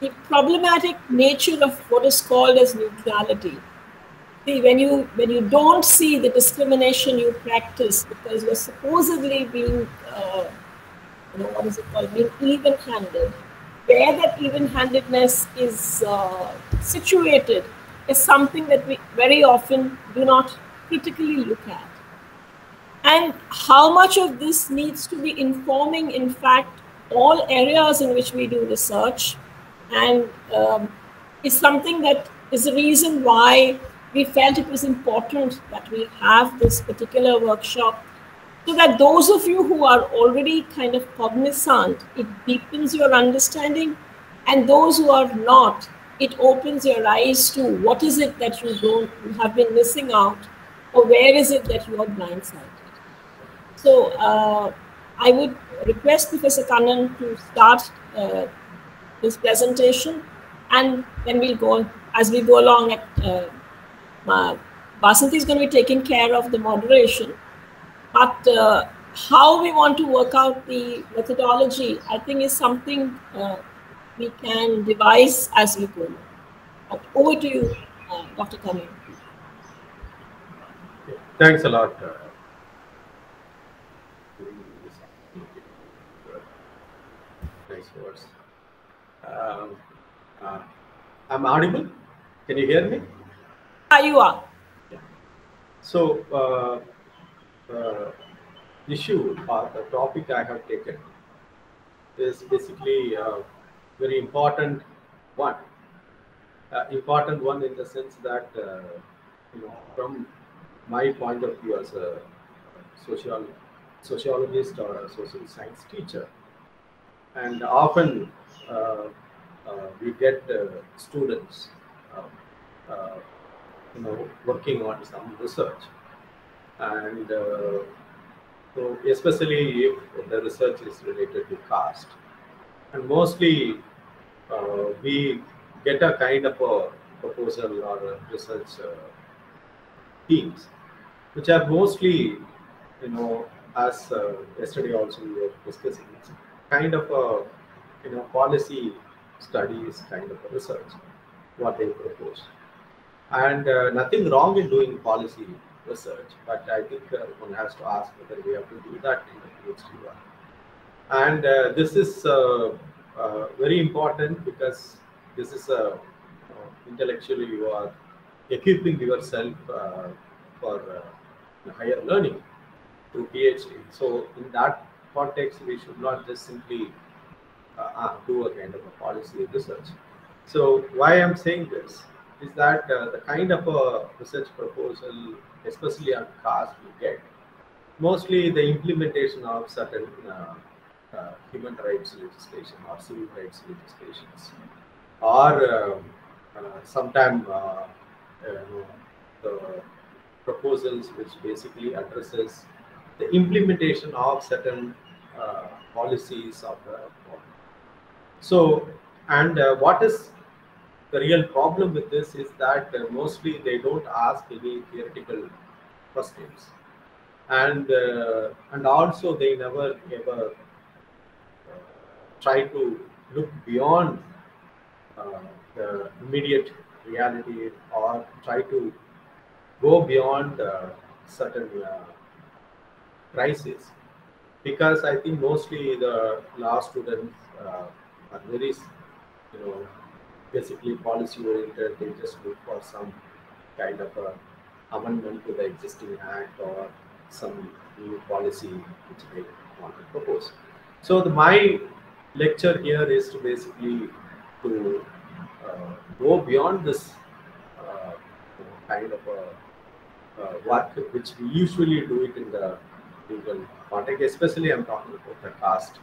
the problematic nature of what is called as neutrality. See, when you when you don't see the discrimination you practice because you're supposedly being, uh, you know, what is it called, being even-handed, where that even-handedness is uh, situated is something that we very often do not critically look at. And how much of this needs to be informing, in fact, all areas in which we do research, and um, is something that is the reason why we felt it was important that we have this particular workshop so that those of you who are already kind of cognizant, it deepens your understanding, and those who are not, it opens your eyes to what is it that you don't you have been missing out, or where is it that you are blindsided. So uh, I would request Professor Kannan to start uh, his presentation, and then we'll go as we go along. At uh, uh, Basanti is going to be taking care of the moderation, but uh, how we want to work out the methodology, I think, is something uh, we can devise as we go. But over to you, uh, Dr. Kannan. Thanks a lot. Um, uh, I'm audible. Can you hear me? Ah, you are. So, uh, uh, issue or the topic I have taken is basically a very important one. Uh, important one in the sense that, uh, you know, from my point of view as a social sociologist or a social science teacher, and often uh, uh, we get uh, students, um, uh, you know, working on some research, and uh, so especially if the research is related to caste, and mostly uh, we get a kind of a proposal or research uh, teams, which are mostly, you know, as uh, yesterday also we were discussing, kind of a, you know, policy studies kind of research, what they propose. And uh, nothing wrong in doing policy research, but I think uh, one has to ask whether we have to do that in the PhD one. And uh, this is uh, uh, very important because this is a uh, intellectually you are equipping yourself for higher learning through PhD. So in that context, we should not just simply do a kind of a policy research. So why I'm saying this is that uh, the kind of a research proposal, especially on caste, you get mostly the implementation of certain uh, uh, human rights legislation or civil rights legislations, or um, uh, sometime uh, you the proposals which basically addresses the implementation of certain uh, policies of the so and uh, what is the real problem with this is that uh, mostly they don't ask any theoretical questions. And uh, and also they never ever uh, try to look beyond uh, the immediate reality or try to go beyond uh, certain crises because I think mostly the law students are very, you know, basically policy oriented. They just look for some kind of a amendment to the existing act or some new policy which they want to propose. So the, my lecture here is to basically to uh, go beyond this uh, kind of a uh, work which we usually do it in the legal context, especially I'm talking about the caste.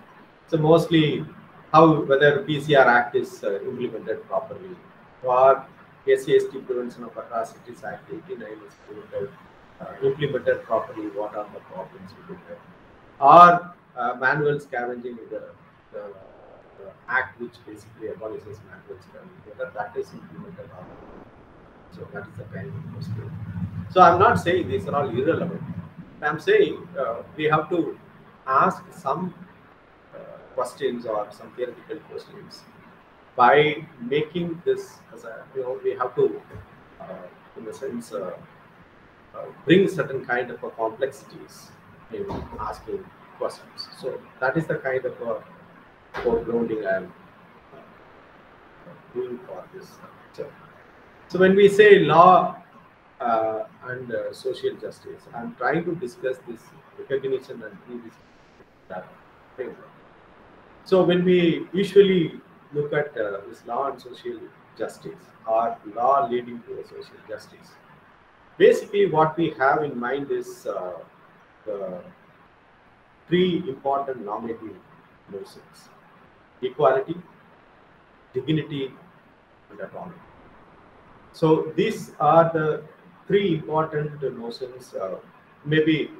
So mostly how whether PCR Act is uh, implemented properly or SCST Prevention of Atrocities Act 89 is implemented, uh, implemented properly, what are the problems with it? Or uh, manual scavenging is the, the, the act which basically abolishes manual scavenging, whether that is implemented or not. So that is the kind of question. So I'm not saying these are all irrelevant. I'm saying uh, we have to ask some uh, questions or some theoretical questions by making this as a you know we have to uh, in a sense uh, uh, bring certain kind of complexities in asking questions. So that is the kind of uh, foregrounding I am doing for this lecture. So when we say law uh, and uh, social justice, I'm trying to discuss this recognition and that framework. So when we usually look at uh, this law and social justice or law leading to social justice, basically what we have in mind is uh, the three important normative notions equality, dignity, and autonomy. So these are the three important notions, uh, maybe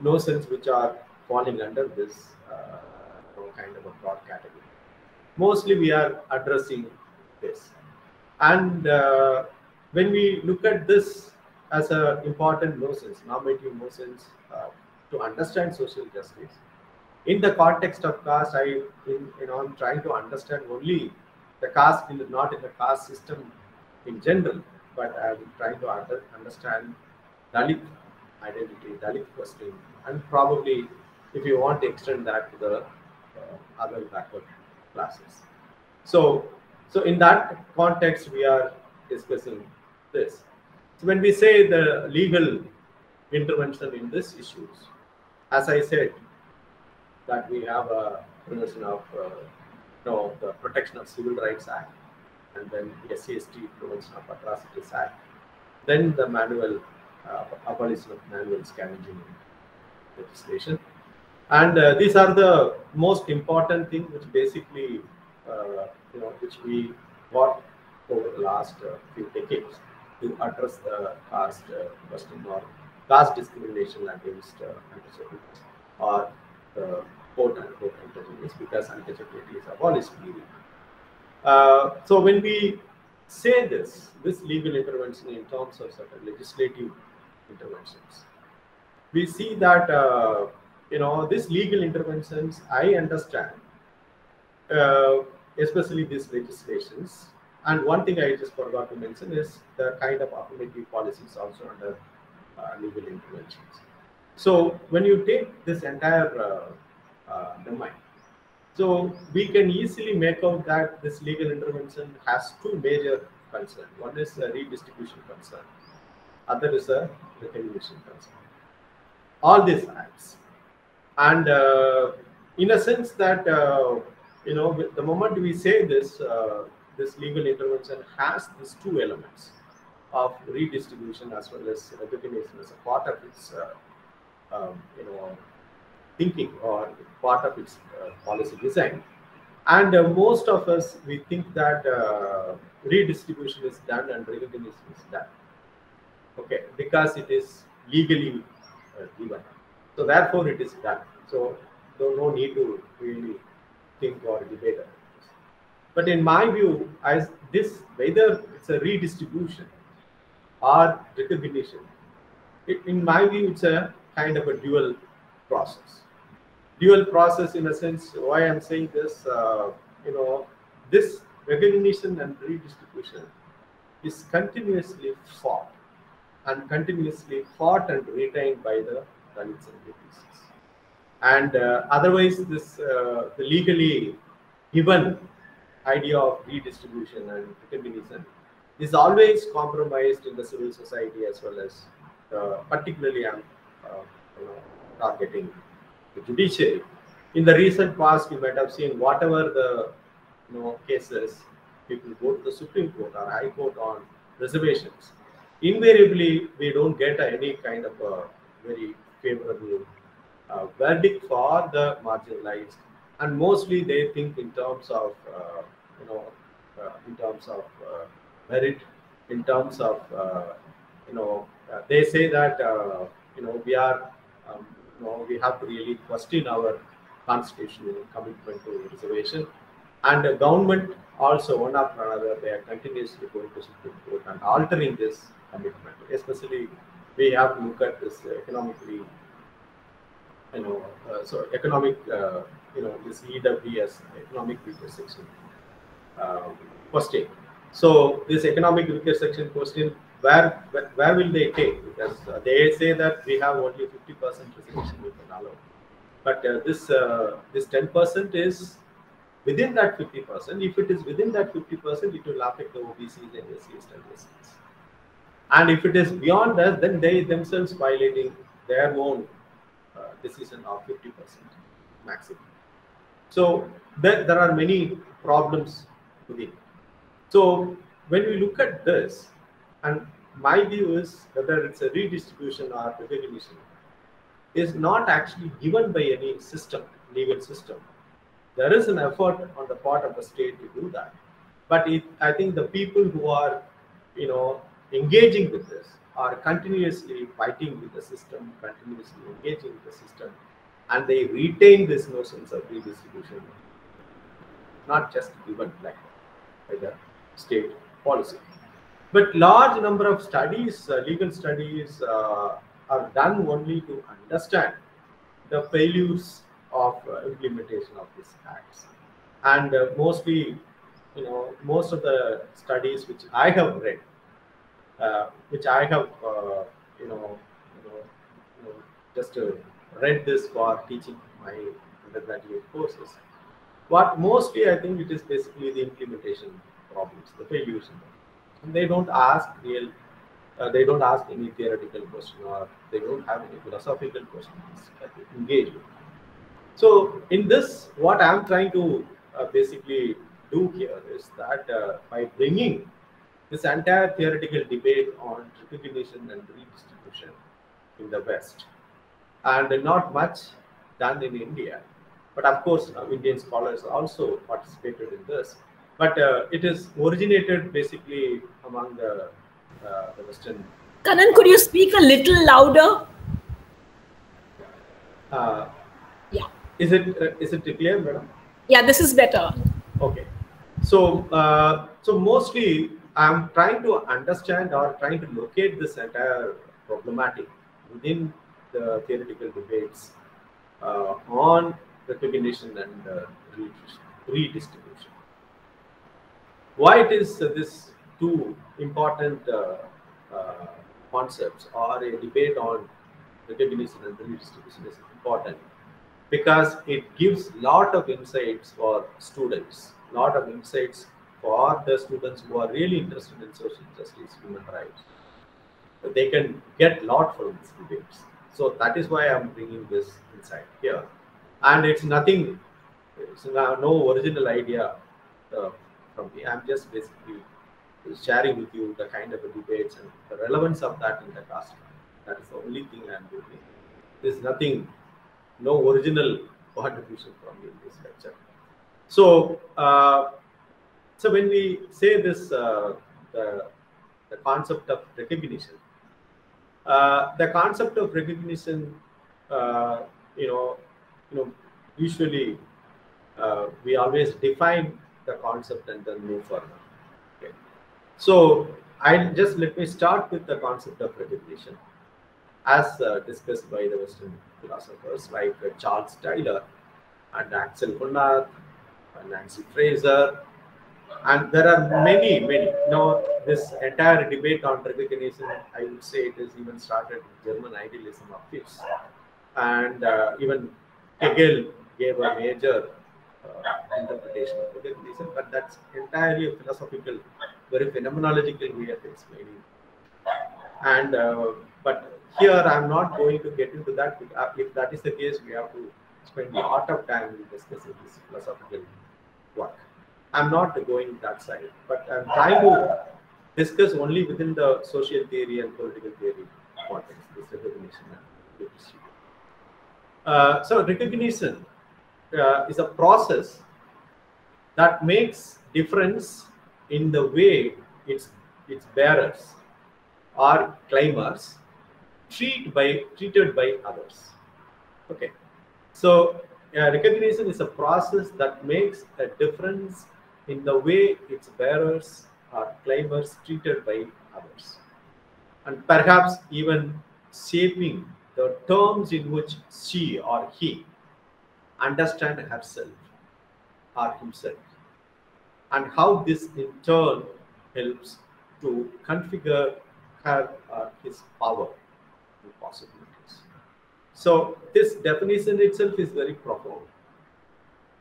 notions which are falling under this uh, kind of a broad category. Mostly we are addressing this. And uh, when we look at this as an important notions, normative notions uh, to understand social justice, in the context of caste, I, in, you know, I'm trying to understand only the caste, in the, not in the caste system in general, but I'm trying to under, understand Dalit identity, Dalit question, and probably if you want to extend that to the other backward classes. So, so in that context, we are discussing this. So when we say the legal intervention in these issues, as I said, that we have a provision of uh, you know, the Protection of Civil Rights Act, and then the SCST Prevention of Atrocities Act, then the manual uh, abolition of manual scavenging legislation. And uh, these are the most important things which basically, uh, you know, which we worked over the last uh, few decades to address the caste uh, question or caste discrimination against uh, or uh, quote unquote untouchables because untouchability is abolished legally. Uh, so when we say this, this legal intervention in terms of certain legislative interventions, we see that uh, you know these legal interventions. I understand, uh, especially these legislations. And one thing I just forgot to mention is the kind of affirmative policies also under uh, legal interventions. So when you take this entire uh, uh, domain, so we can easily make out that this legal intervention has two major concerns. One is a redistribution concern, other is a recognition concern. All these acts, and uh, in a sense that uh, you know, the moment we say this, uh, this legal intervention has these two elements of redistribution as well as recognition as a part of its, um, you know, thinking or part of its policy design. And uh, most of us, we think that uh, redistribution is done and recognition is done. Okay, because it is legally uh, given. So therefore it is done. So no, no need to really think or debate about this. But in my view, as this, whether it's a redistribution or recognition, it, in my view, it's a kind of a dual process dual process in a sense. Why I'm saying this, uh, you know, this recognition and redistribution is continuously fought and continuously fought and retained by the Dalits and. And uh, otherwise, this uh, the legally given idea of redistribution and recognition is always compromised in the civil society as well as, uh, particularly, I'm uh, you know, targeting the judiciary. In the recent past, you might have seen whatever the you know cases, people go to the Supreme Court or High Court on reservations. Invariably, we don't get any kind of a very favorable uh, verdict for the marginalized, and mostly they think in terms of uh, you know uh, in terms of uh, merit, in terms of uh, you know they say that you know we are um, you know, we have to really question our constitutional commitment to reservation. And the government also, one after another, they are continuously going to Supreme Court and altering this commitment. Especially, we have to look at this economically, you know, uh, so economic, uh, you know, this EWS, economic weaker section. um. So this economic resection question, where, where will they take? Because uh, they say that we have only 50% reservation with can allow, but uh, this uh, this 10% is within that 50%. If it is within that 50%, it will affect the OBCs and SCs and SCs. And if it is beyond that, then they themselves violating their own uh, decision of 50% maximum. So there, there are many problems within. So when we look at this, and my view is whether it's a redistribution or recognition, is not actually given by any system, legal system. There is an effort on the part of the state to do that. But it, I think the people who are, you know, engaging with this are continuously fighting with the system, continuously engaging with the system, and they retain this notions of redistribution, not just given like by the state policy. But large number of studies, uh, legal studies, uh, are done only to understand the failures of uh, implementation of these acts, and uh, mostly, you know, most of the studies which I have read, which I have, uh, you know, you know, you know just read this for teaching my undergraduate courses. But mostly I think it is basically the implementation problems, the failures. And they don't ask real, uh, they don't ask any theoretical question or they don't have any philosophical questions engage with. So in this, what I'm trying to uh, basically do here is that uh, by bringing this entire theoretical debate on recognition and redistribution in the West, and not much done in India. But of course, uh, Indian scholars also participated in this. But uh, it is originated basically among the, uh, the Western. Kannan, could you speak a little louder? Uh, yeah. Is it uh, is it clear, madam? Yeah, this is better. Okay. So uh, so mostly I'm trying to understand or trying to locate this entire problematic within the theoretical debates uh, on recognition and uh, redistribution. Why it is uh, this two important uh, uh, concepts or a debate on recognition and redistribution is important because it gives lot of insights for students, lot of insights for the students who are really interested in social justice, human rights. They can get a lot from these debates. So that is why I'm bringing this inside here. And it's nothing, it's no original idea uh, from me. I'm just basically sharing with you the kind of debates and the relevance of that in the classroom. That is the only thing I'm doing. There's nothing, no original contribution from me in this lecture. So, uh, so when we say this, uh, the, the concept of recognition, uh, the concept of recognition, uh, you know, you know, usually we always define the concept and then move further. Okay. So I just let me start with the concept of recognition, as uh, discussed by the Western philosophers like uh, Charles Taylor and Axel Honneth and Nancy Fraser and there are many, many. Now, this entire debate on recognition, I would say it is even started German idealism of Fichte. And uh, even Hegel gave a major uh, interpretation of recognition, but that's entirely a philosophical, very phenomenological way of explaining. And uh, but here I'm not going to get into that. If that is the case, we have to spend a lot of time discussing this philosophical work. I'm not going that side, but I'm trying to discuss only within the social theory and political theory context, this recognition and uh, so recognition uh, is a process that makes difference in the way its its bearers or claimers treat by treated by others. Okay, so uh, recognition is a process that makes a difference in the way its bearers or climbers treated by others, and perhaps even shaping the terms in which she or he understand herself or himself and how this in turn helps to configure her or his power and possibilities. So this definition itself is very profound.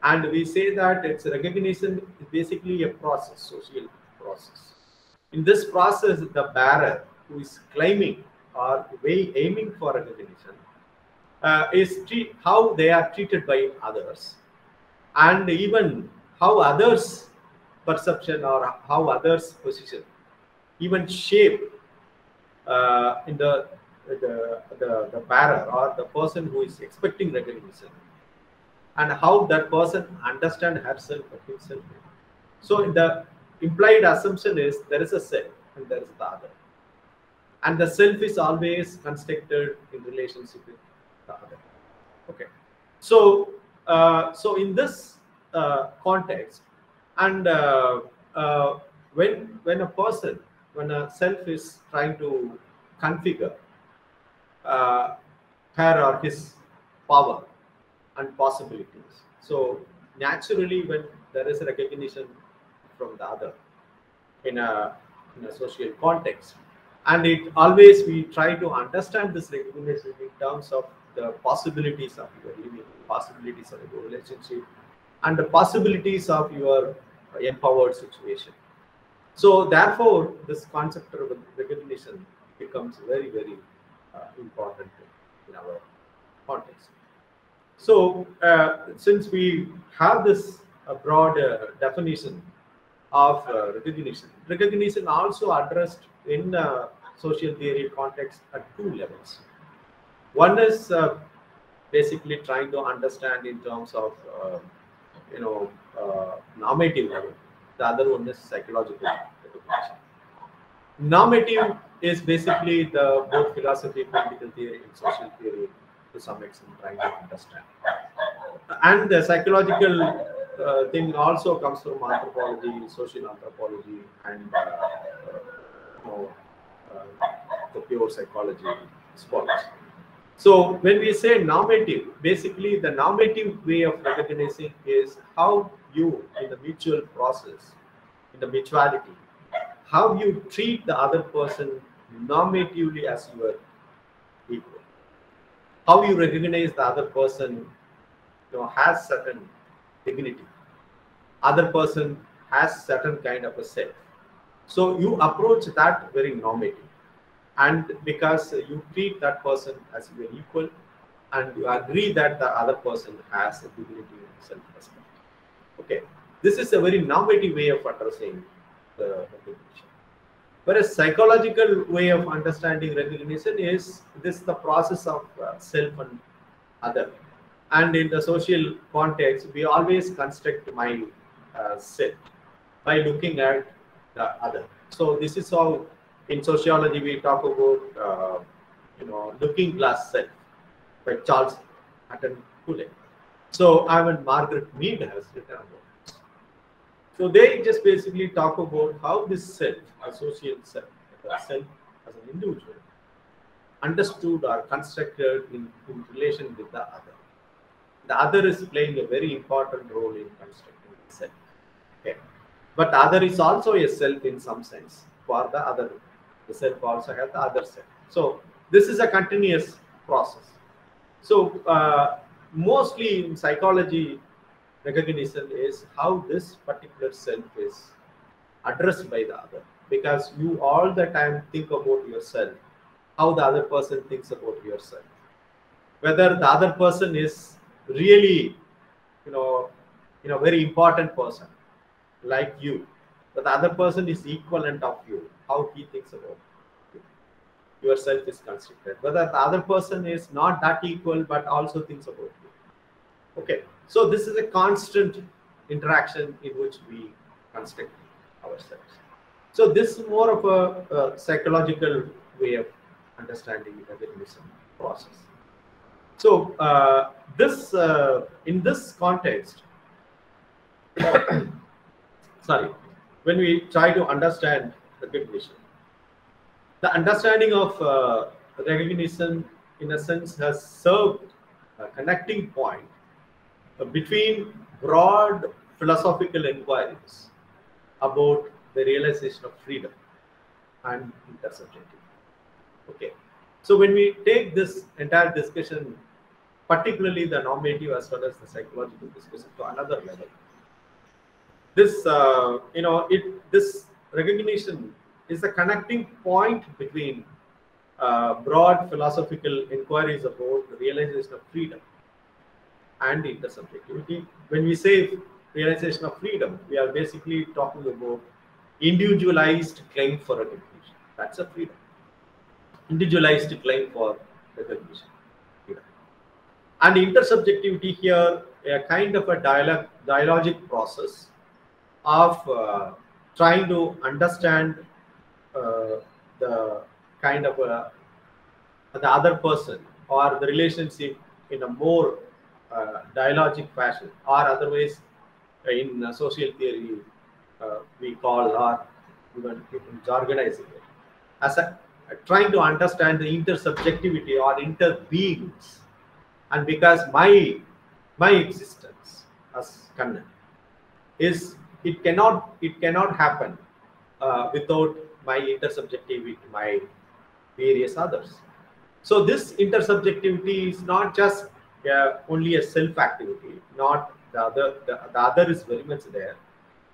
And we say that its recognition is basically a process, social process. In this process, the bearer who is claiming or aiming for recognition uh, is treat, how they are treated by others and even how others perception or how others position even shape uh, in the, the, the the bearer or the person who is expecting recognition and how that person understand herself or himself. So the implied assumption is there is a self and there is the other. And the self is always constructed in relationship with the other. Okay. So uh, so in this uh, context and uh, uh, when when a person when a self is trying to configure uh, her or his power and possibilities. So naturally when there is a recognition from the other in a in a social context and it always we try to understand this recognition in terms of the possibilities of your living possibilities of your relationship and the possibilities of your empowered situation. So therefore this concept of recognition becomes very very uh, important in our context so uh, since we have this uh, broad uh, definition of recognition recognition also addressed in social theory context at two levels. One is basically trying to understand in terms of you know normative level. The other one is psychological recognition. Normative is basically the both philosophy political theory and social theory to some extent trying to understand and the psychological uh, thing also comes from anthropology social anthropology and uh, you know, uh, the pure psychology scholars so when we say normative, basically the normative way of recognizing is how you, in the mutual process, in the mutuality, how you treat the other person normatively as your equal. How you recognize the other person, you know, has certain dignity. Other person has certain kind of a self. So you approach that very normative and because you treat that person as your equal and you agree that the other person has a dignity and self-respect. Okay, this is a very normative way of addressing the recognition. Whereas psychological way of understanding recognition is this the process of uh, self and other. And in the social context, we always construct my uh, self by looking at the other. So this is how in sociology we talk about uh, you know looking glass self by Charles Horton Cooley. So I mean Margaret Mead has written about. So they just basically talk about how this self, a social self, self as an individual, understood or constructed in, in relation with the other. The other is playing a very important role in constructing the self. Okay. But the other is also a self in some sense for the other the self also has the other self. So this is a continuous process. So uh, mostly in psychology, recognition is how this particular self is addressed by the other because you all the time think about yourself, how the other person thinks about yourself, whether the other person is really, you know, you know, very important person like you, but the other person is equivalent of you how he thinks about you. yourself is constructed. Whether the other person is not that equal but also thinks about you. Okay, so this is a constant interaction in which we construct ourselves. So this is more of a, a psychological way of understanding the recognition process. So uh, this uh, in this context, sorry, when we try to understand recognition. The understanding of uh, recognition, in a sense, has served a connecting point between broad philosophical inquiries about the realization of freedom and intersubjectivity. Okay. So when we take this entire discussion, particularly the normative as well as the psychological discussion to another level, this uh, you know it this recognition is a connecting point between uh, broad philosophical inquiries about the realization of freedom and intersubjectivity. When we say realization of freedom, we are basically talking about individualized claim for recognition. That's a freedom. Individualized claim for recognition. Freedom. And intersubjectivity here, a kind of a dialogue, dialogic process of uh, trying to understand uh, the kind of a, the other person or the relationship in a more uh, dialogic fashion or otherwise in uh, social theory uh, we call or even in jargonizing it. As a trying to understand the intersubjectivity or interbeings and because my my existence as Kannan is it cannot it cannot happen uh, without my intersubjectivity my various others. So this intersubjectivity is not just uh, only a self activity not the other the, the other is very much there.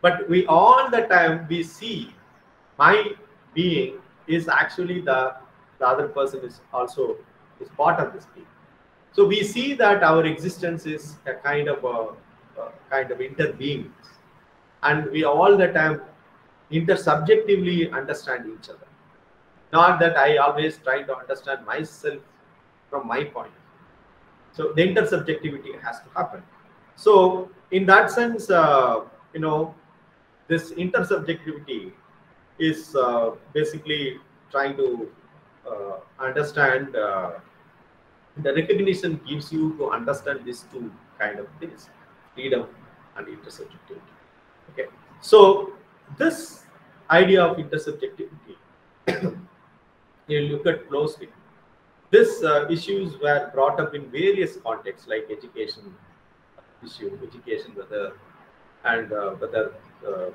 But we all the time we see my being is actually the the other person is also is part of this being. So we see that our existence is a kind of a, a kind of interbeings and we all the time intersubjectively understand each other. Not that i always try to understand myself from my point so the intersubjectivity has to happen. So in that sense uh, you know this intersubjectivity is uh, basically trying to uh, understand uh, the recognition gives you to understand these two kind of things freedom and intersubjectivity. Okay. So this idea of intersubjectivity you look at closely these uh, issues were brought up in various contexts like education issue education whether and uh, whether uh,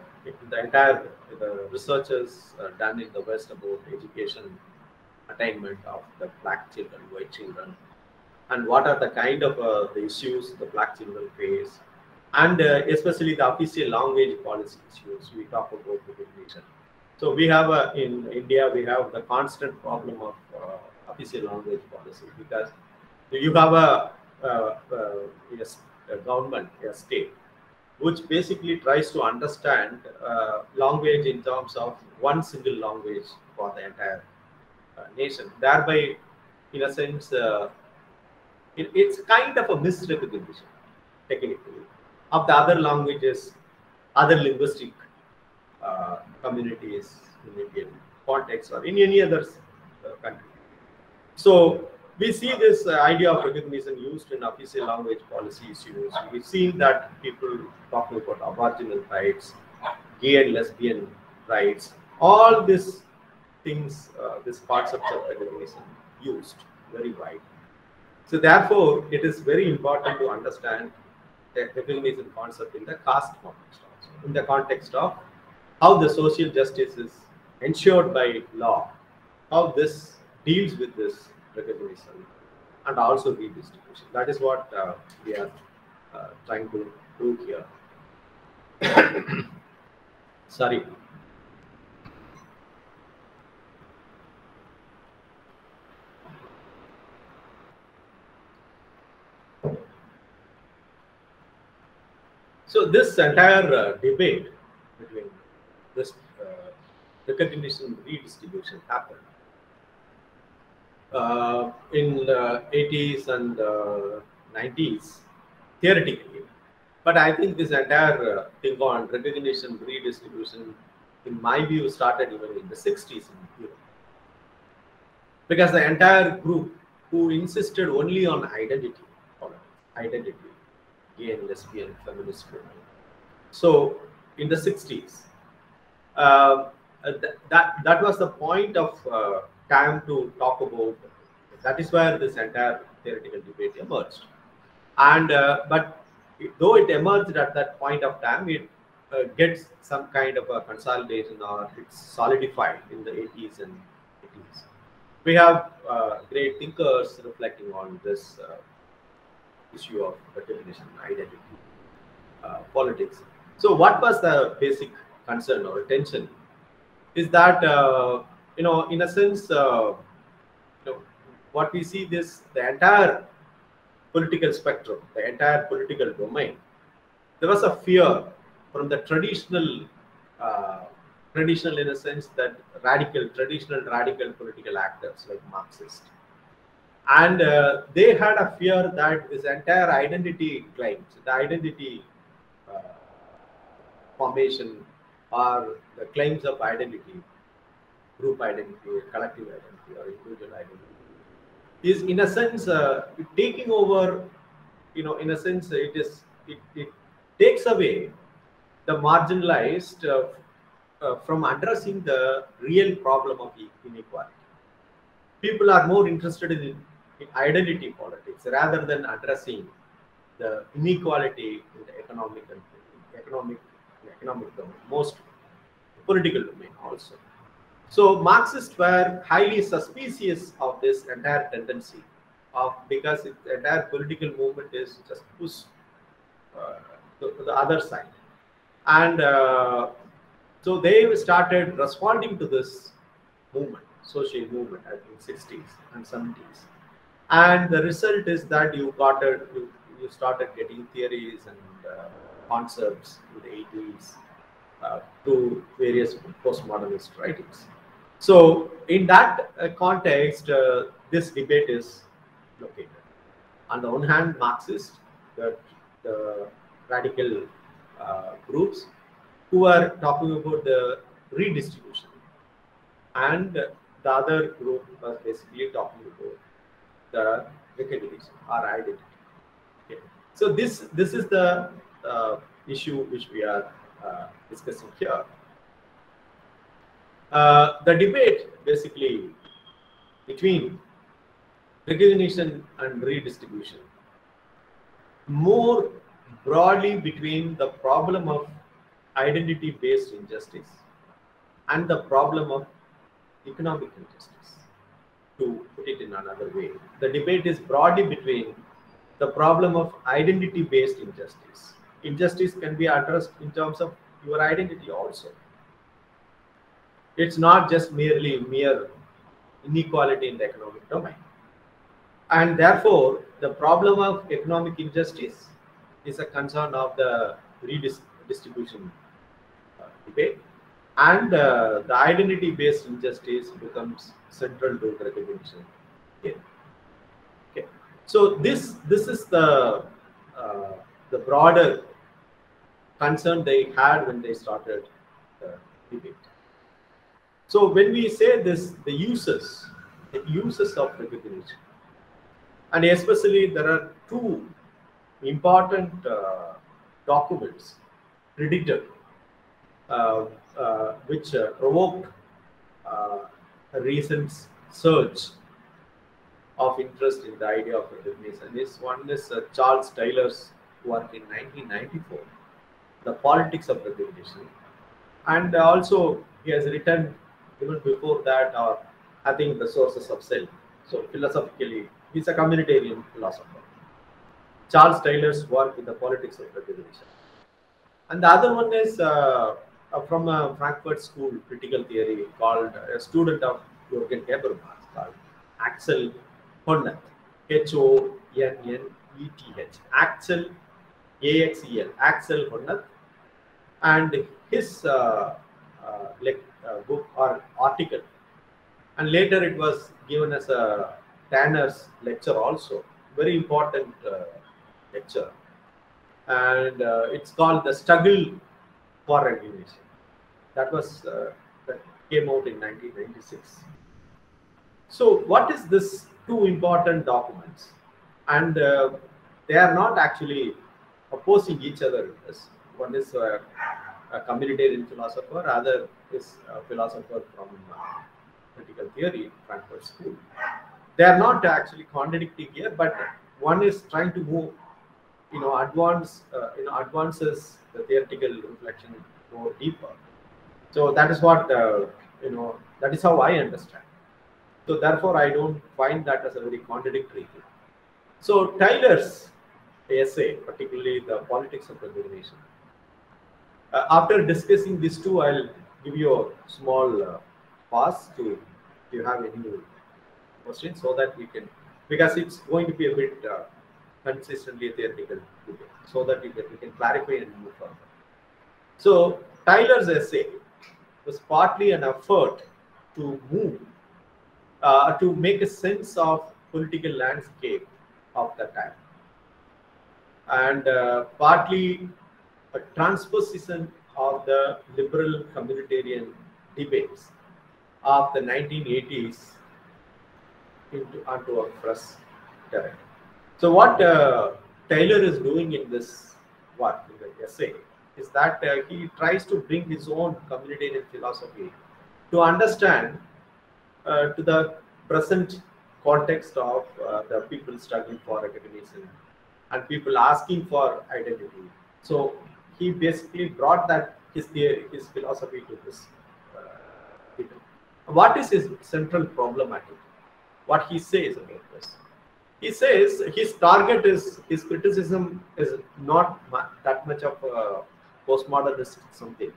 the entire the researchers uh, done in the west about education attainment of the black children white children. And what are the kind of uh, the issues the black children face? And uh, especially the official language policy issues we talk about the recognition so we have in india we have the constant problem of uh, official language policy because you have a, yes, a government a state which basically tries to understand uh, language in terms of one single language for the entire uh, nation thereby in a sense uh, it, it's kind of a misrecognition technically of the other languages, other linguistic uh, communities in Indian context or in any other uh. So we see this uh, idea of recognition used in official language policy issues. We've seen that people talking about Aboriginal rights, gay and lesbian rights, all these things, uh, these concepts of recognition used very wide. So therefore, it is very important to understand the recognition concept in the caste context also, in the context of how the social justice is ensured by law, how this deals with this recognition and also redistribution. That is what uh, we are uh, trying to do here. Sorry. So this entire uh, debate between this uh, recognition redistribution happened uh, in the 80s and 90s theoretically. But I think this entire uh, thing on recognition redistribution, in my view, started even in the 60s in Europe. Because the entire group who insisted only on identity, identity, gay and lesbian feminist women. So in the 60s, uh, th that that was the point of uh, time to talk about. That is where this entire theoretical debate emerged. And uh, but though it emerged at that point of time, it uh, gets some kind of a consolidation or it's solidified in the 80s and 80s. We have uh, great thinkers reflecting on this uh, issue of recognition, identity, uh, politics. So, what was the basic concern or tension? Is that uh, you know, in a sense, uh, you know, what we see this the entire political spectrum, the entire political domain. There was a fear from the traditional, uh, traditional in a sense that radical, traditional radical political actors like Marxist, and uh, they had a fear that this entire identity claims, the identity uh, formation or the claims of identity, group identity, collective identity, or individual identity, is in a sense uh, taking over. You know, in a sense, it is it, it takes away the marginalized uh, uh, from addressing the real problem of inequality. People are more interested in, in identity politics rather than addressing the inequality in the economic and economic economic domain, most political domain also. So Marxists were highly suspicious of this entire tendency of because it, the entire political movement is just push uh, to, to, the other side, and uh, so they started responding to this movement, social movement, I think 60s and 70s, and the result is that you got a, you, you started getting theories and uh, concepts in the 80s uh, to various postmodernist writings. So, in that uh, context, uh, this debate is located. On the one hand, Marxist, the, the radical uh, groups who are talking about the redistribution, and the other group was basically talking about the recognition or identity. Okay. So, this this is the uh, issue which we are uh, discussing here. Uh, the debate basically between recognition and redistribution. More broadly between the problem of identity based injustice and the problem of economic injustice to put it in another way. The debate is broadly between the problem of identity based injustice. Injustice can be addressed in terms of your identity also it's not just merely mere inequality in the economic domain. And therefore, the problem of economic injustice is a concern of the redistribution uh, debate. And uh, the identity based injustice becomes central to recognition. Okay. okay. So, this, this is the, uh, the broader concern they had when they started the debate. So when we say this, the uses, the uses of recognition, and especially there are two important uh, documents predicted uh, uh, which uh, provoked uh, a recent surge of interest in the idea of recognition. This one is uh, Charles Taylor's work in 1994, The Politics of Recognition, and also he has written even before that, or I think the sources of self. So philosophically, he's a communitarian philosopher. Charles Taylor's work in the politics of recognition. And the other one is uh, from a Frankfurt School critical theory called a student of Jürgen Habermas called Axel Honneth, H-O-N-N-E-T-H, Axel A-X-E-L, Axel Honneth, and his uh, uh, like uh, book or article. And later it was given as a Tanner's lecture also, very important uh, lecture. And uh, it's called The Struggle for Recognition. That was uh, that came out in 1996. So what is this two important documents? And uh, they are not actually opposing each other. One is uh, a communitarian philosopher, rather is a philosopher from critical theory, Frankfurt School. They are not actually contradicting here, but one is trying to move you know advance uh, you know advances the theoretical reflection more deeper. So that is what uh, you know. That is how I understand. So therefore, I don't find that as a very contradictory thing. So Taylor's essay, particularly the politics of recognition. Uh, after discussing these two, I'll give you a small uh, pause to if you have any questions so that we can because it's going to be a bit uh, consistently theoretical so that we can, we can clarify and move further. So Taylor's essay was partly an effort to move uh, to make a sense of political landscape of the time and uh, partly a transposition of the liberal communitarian debates of the 1980s into onto a fresh terrain. So what uh, Taylor is doing in this work, in the essay, is that uh, he tries to bring his own communitarian philosophy to understand uh, to the present context of uh, the people struggling for recognition and people asking for identity. So he basically brought that his his philosophy to this uh, people. What is his central problematic? What he says about this? He says his target is his criticism is not that much of a postmodernist something.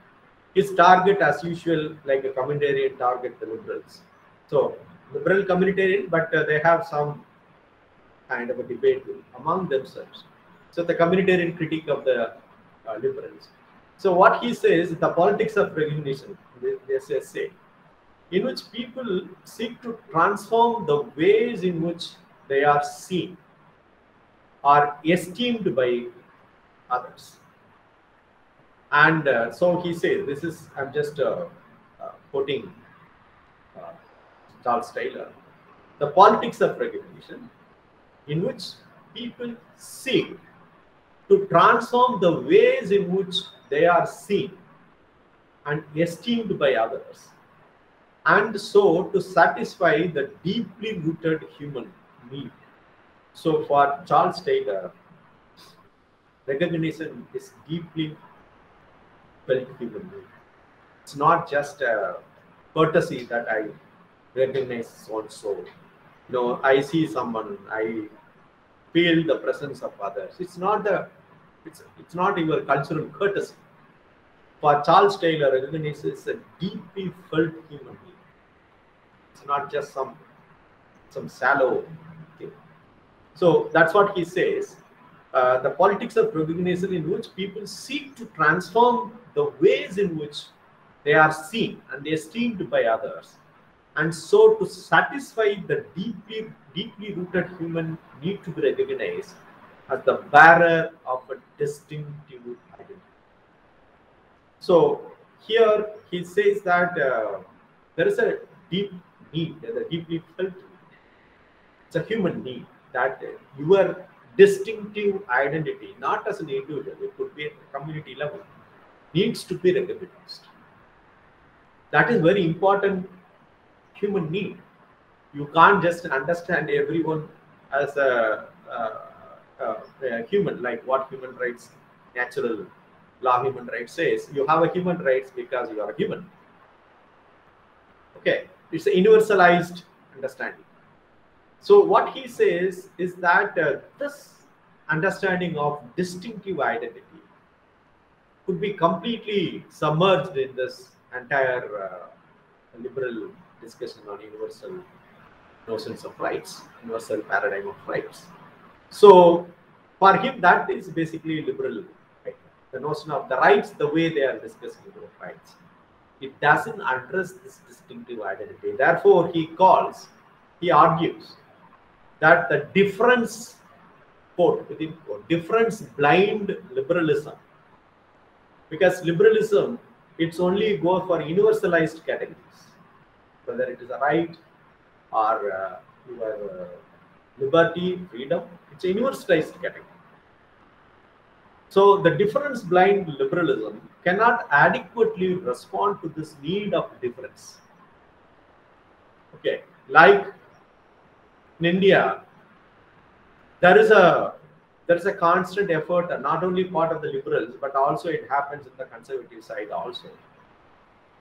His target, as usual, like a communitarian target, the liberals. So liberal communitarian, but uh, they have some kind of a debate among themselves. So the communitarian critique of the uh, liberals. So what he says, the politics of recognition, they, say, in which people seek to transform the ways in which they are seen or esteemed by others. And uh, so he says, this is, I'm just uh, uh, quoting uh, Charles Taylor, the politics of recognition, in which people seek to transform the ways in which they are seen and esteemed by others, and so to satisfy the deeply rooted human need. So, for Charles Taylor, recognition is deeply felt human need. It's not just a courtesy that I recognize so so. You know, I see someone, I feel the presence of others. It's not the it's it's not your cultural courtesy. For Charles Taylor, recognition is a deeply felt human need. It's not just some some shallow thing. So that's what he says. Uh, the politics of recognition in which people seek to transform the ways in which they are seen and esteemed by others and so to satisfy the deeply deeply rooted human need to be recognized as the bearer of a distinctive identity. So here he says that uh, there is a deep need a deeply felt need. It's a human need that your distinctive identity not as an individual it could be at a community level needs to be recognized. That is very important human need. You can't just understand everyone as a, a, human, like what human rights, natural law human rights says. You have a human rights because you are a human. Okay, it's a universalized understanding. So what he says is that uh, this understanding of distinctive identity could be completely submerged in this entire uh, liberal discussion on universal notions of rights, universal paradigm of rights. So for him, that is basically liberal. Right? The notion of the rights, the way they are discussing about rights, it doesn't address this distinctive identity. Therefore, he calls, he argues that the difference, quote within quote, difference blind liberalism, because liberalism, it's only go for universalized categories whether it is a right or uh, your uh, liberty, freedom, it's a universalized category. So the difference blind liberalism cannot adequately respond to this need of difference. Okay, like in India, there is a there's a constant effort, not only part of the liberals, but also it happens in the conservative side also.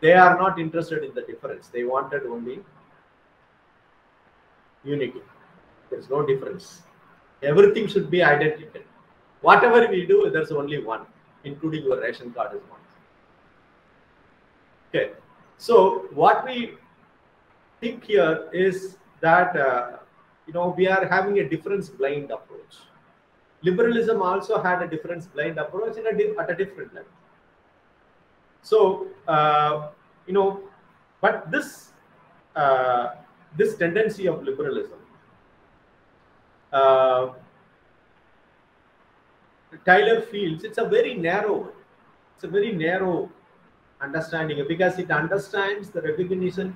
They are not interested in the difference. They wanted only unity. There's no difference. Everything should be identical. Whatever we do, there's only one, including your ration card is one. Okay. So what we think here is that uh, you know we are having a difference blind approach. Liberalism also had a difference blind approach a at a different level. So uh, you know, but this uh, this tendency of liberalism, uh, Taylor feels it's a very narrow, it's a very narrow understanding because it understands the recognition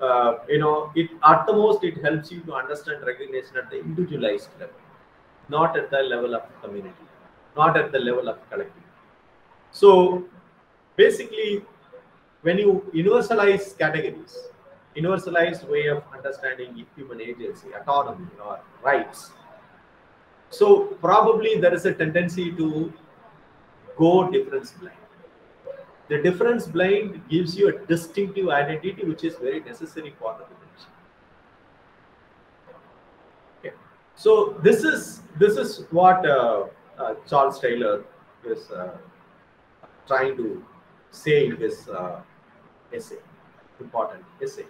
uh, you know it at the most it helps you to understand recognition at the individualized level not at the level of community not at the level of collective. So basically when you universalize categories universalized way of understanding human agency autonomy or rights so probably there is a tendency to go difference blind the difference blind gives you a distinctive identity, which is very necessary for the village. Okay. So this is this is what uh, uh, Charles Taylor is uh, trying to say in this uh, essay, important essay.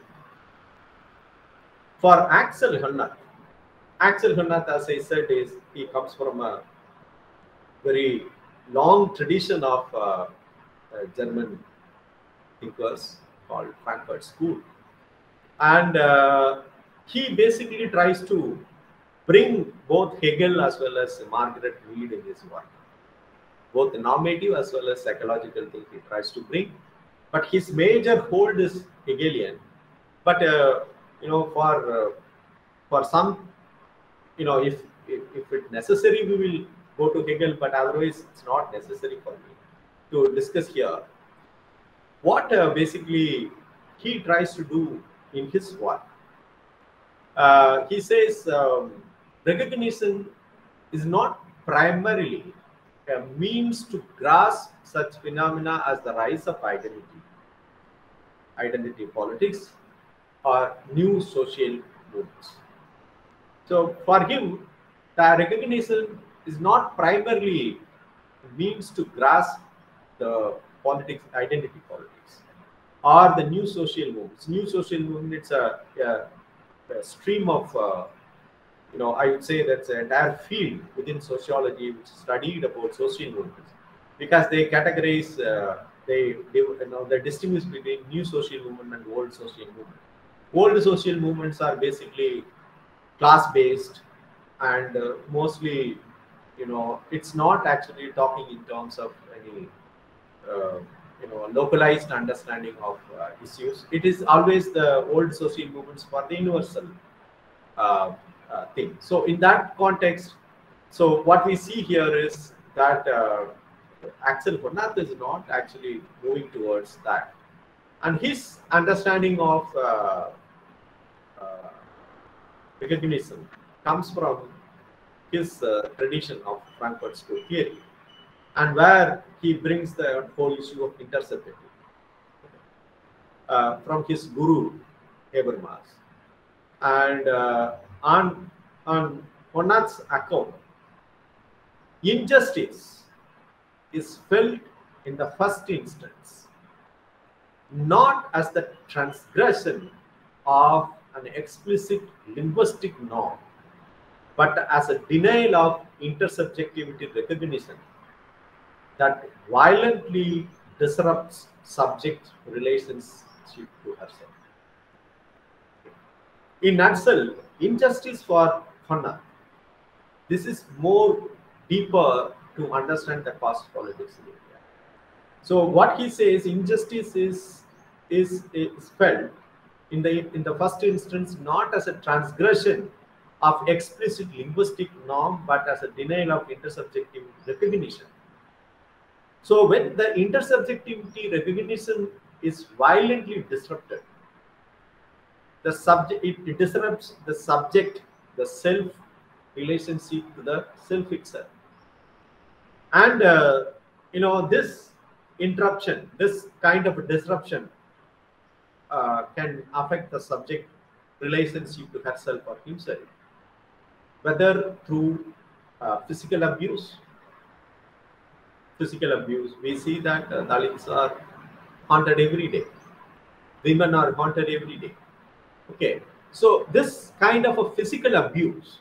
For Axel Honneth, Axel Honneth, as I said, is he comes from a very long tradition of uh, uh, German thinkers called Frankfurt School. And uh, he basically tries to bring both Hegel as well as Margaret Mead in his work. Both normative as well as psychological thing he tries to bring. But his major hold is Hegelian. But uh, you know, for uh, for some, you know, if, if if it's necessary, we will go to Hegel. But otherwise, it's not necessary for me to discuss here. What uh, basically he tries to do in his work. Uh, he says um, recognition is not primarily a means to grasp such phenomena as the rise of identity, identity politics, or new social movements. So for him, the recognition is not primarily means to grasp the politics, identity politics, or the new social movements. New social movement, it's a, a, a stream of, uh, you know, I would say that's an entire field within sociology which studied about social movements because they categorize, uh, they, they, you know, they distinguish between new social movement and old social movement. Old social movements are basically class-based and uh, mostly, you know, it's not actually talking in terms of any uh, you know localized understanding of uh, issues. It is always the old social movements for the universal uh, thing. So in that context, so what we see here is that Axel Honneth is not actually moving towards that. And his understanding of uh, recognition comes from his uh, tradition of Frankfurt School theory and where he brings the whole issue of intersubjectivity uh, from his guru Habermas. And uh, on, on account, injustice is felt in the first instance not as the transgression of an explicit linguistic norm, but as a denial of intersubjectivity recognition that violently disrupts subject relationship to herself. In nutshell, injustice for Honneth. This is more deeper to understand the past politics in India. So what he says, injustice is is, is felt in the in the first instance not as a transgression of explicit linguistic norm, but as a denial of intersubjective recognition so when the intersubjectivity recognition is violently disrupted, the subject it, it disrupts the subject, the self, relationship to the self itself. And uh, you know this interruption, this kind of disruption uh, can affect the subject relationship to herself or himself, whether through uh, physical abuse. Physical abuse, we see that uh, Dalits are haunted every day. Women are haunted every day. Okay, so this kind of a physical abuse,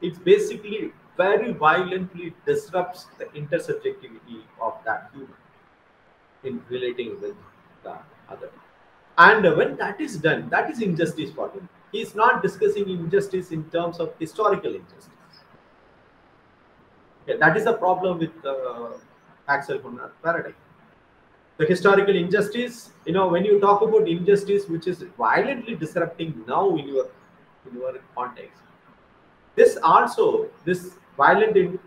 it's basically very violently disrupts the intersubjectivity of that human in relating with the other. And when that is done, that is injustice for him. He is not discussing injustice in terms of historical injustice. Okay, that is the problem with uh, Axel Honneth paradigm. The historical injustice, you know, when you talk about injustice which is violently disrupting now in your in your context, this also this violent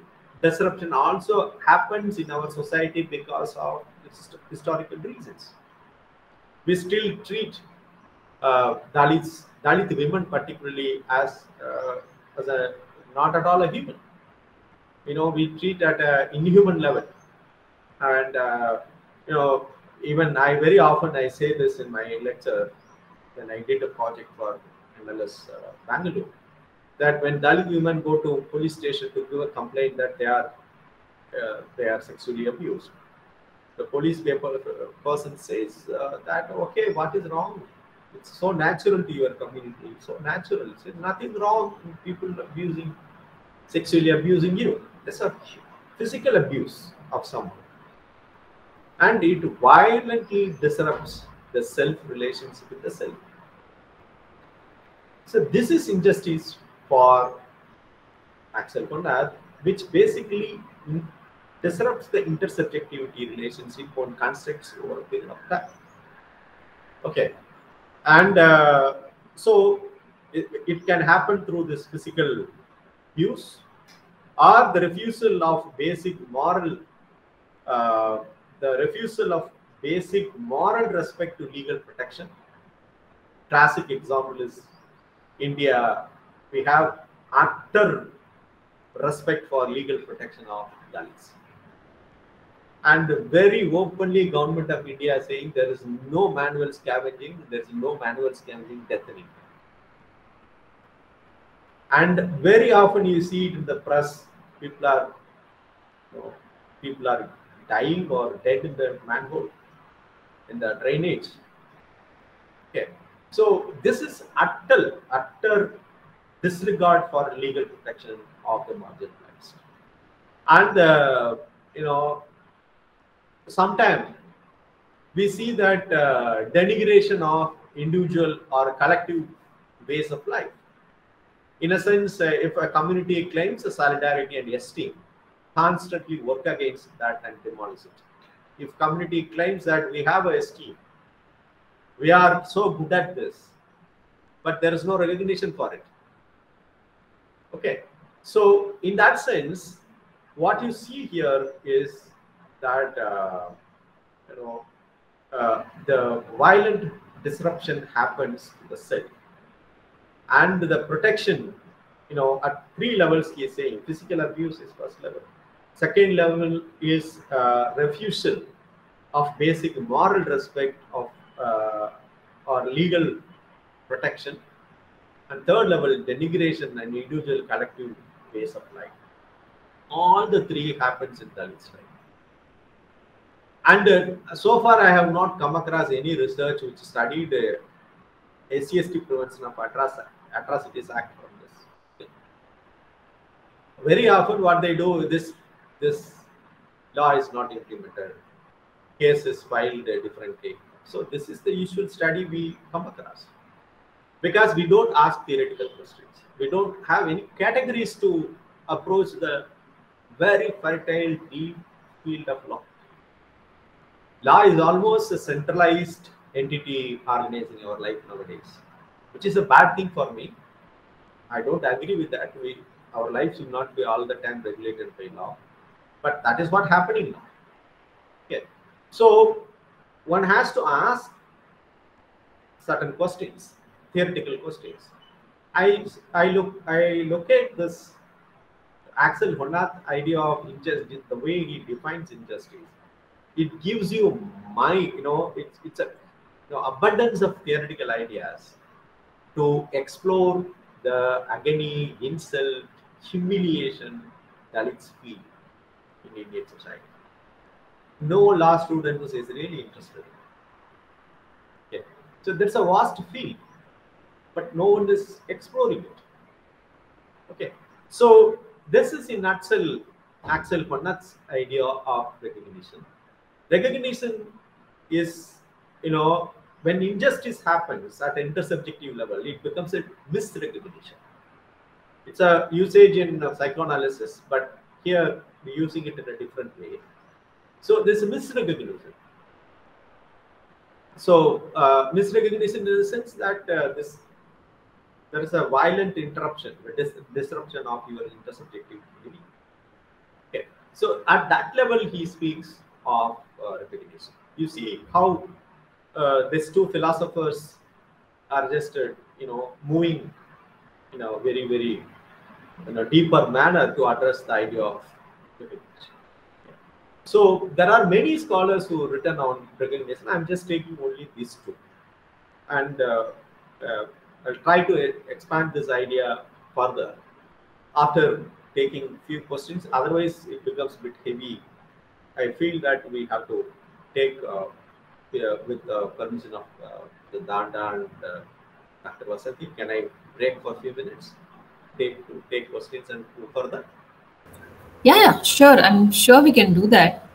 disruption also happens in our society because of historical reasons. We still treat uh, Dalits, Dalit women particularly as uh, as a not at all a human. You know, we treat at an inhuman level, and uh, you know, even I very often I say this in my lecture when I did a project for NLS uh, Bangalore that when Dalit women go to police station to give a complaint that they are uh, they are sexually abused, the police paper uh, person says uh, that okay, what is wrong? It's so natural to your community. It's so natural. There's nothing wrong with people abusing, sexually abusing you. That's a physical abuse of someone, and it violently disrupts the self relationship with the self. So this is injustice for Axel Honneth, which basically disrupts the intersubjectivity relationship on constructs over a period of time. Okay, and uh, so it, it, can happen through this physical use or the refusal of basic moral, uh, the refusal of basic moral respect to legal protection. Classic example is India. We have utter respect for legal protection of Dalits and very openly government of India saying there is no manual scavenging, there is no manual scavenging death in India. And very often you see it in the press, people are, you know, people are dying or dead in the manhole, in the drainage. Okay, so this is utter, utter disregard for legal protection of the marginalized, and uh, you know sometimes we see that uh, denigration of individual or collective ways of life. In a sense, uh, if a community claims a solidarity and esteem, constantly work against that and demolish it. If community claims that we have a esteem, we are so good at this, but there is no recognition for it. Okay, so in that sense, what you see here is that uh, you know uh, the violent disruption happens to the cell. And the protection you know at three levels he is saying physical abuse is first level. Second level is uh, refusal of basic moral respect of uh, or legal protection. And third level denigration and individual collective ways of life. All the three happens in Dalits life and uh, so far, I have not come across any research which studied uh, SCST prevention of atroc atrocities act from this. Very often, what they do this this law is not implemented. Case is filed differently. So this is the usual study we come across because we don't ask theoretical questions. We don't have any categories to approach the very fertile field of law law is almost a centralized entity organizing our life nowadays, which is a bad thing for me. I don't agree with that. We our life should not be all the time regulated by law, but that is what happening now. Okay, so one has to ask certain questions, theoretical questions. I I look I locate this Axel Honneth idea of injustice, the way he defines injustice, it gives you my, you know, it's it's a you know, abundance of theoretical ideas to explore the agony, insult, humiliation that it's feel in Indian society. No law student is really interested. Okay. So there's a vast field, but no one is exploring it. Okay. So this is in nutshell Axel Honneth's idea of recognition. Recognition is, you know, when injustice happens at intersubjective level, it becomes a misrecognition. It's a usage in psychoanalysis, but here we're using it in a different way. So there's a misrecognition. So uh, misrecognition in the sense that uh, this there is a violent interruption, a dis disruption of your intersubjective belief. Okay. So at that level, he speaks of uh, recognition. You see how uh, these two philosophers are just, uh, you know, moving in a very, very in a deeper manner to address the idea of recognition. So there are many scholars who written on recognition. I'm just taking only these two, and uh, uh, I'll try to expand this idea further after taking a few questions. Otherwise, it becomes a bit heavy. I feel that we have to take uh, with the permission of uh, the Dhanda and uh, Dr. Vasanthi. Can I break for a few minutes? Take to take questions and go further. Yeah, yeah, sure. I'm sure we can do that.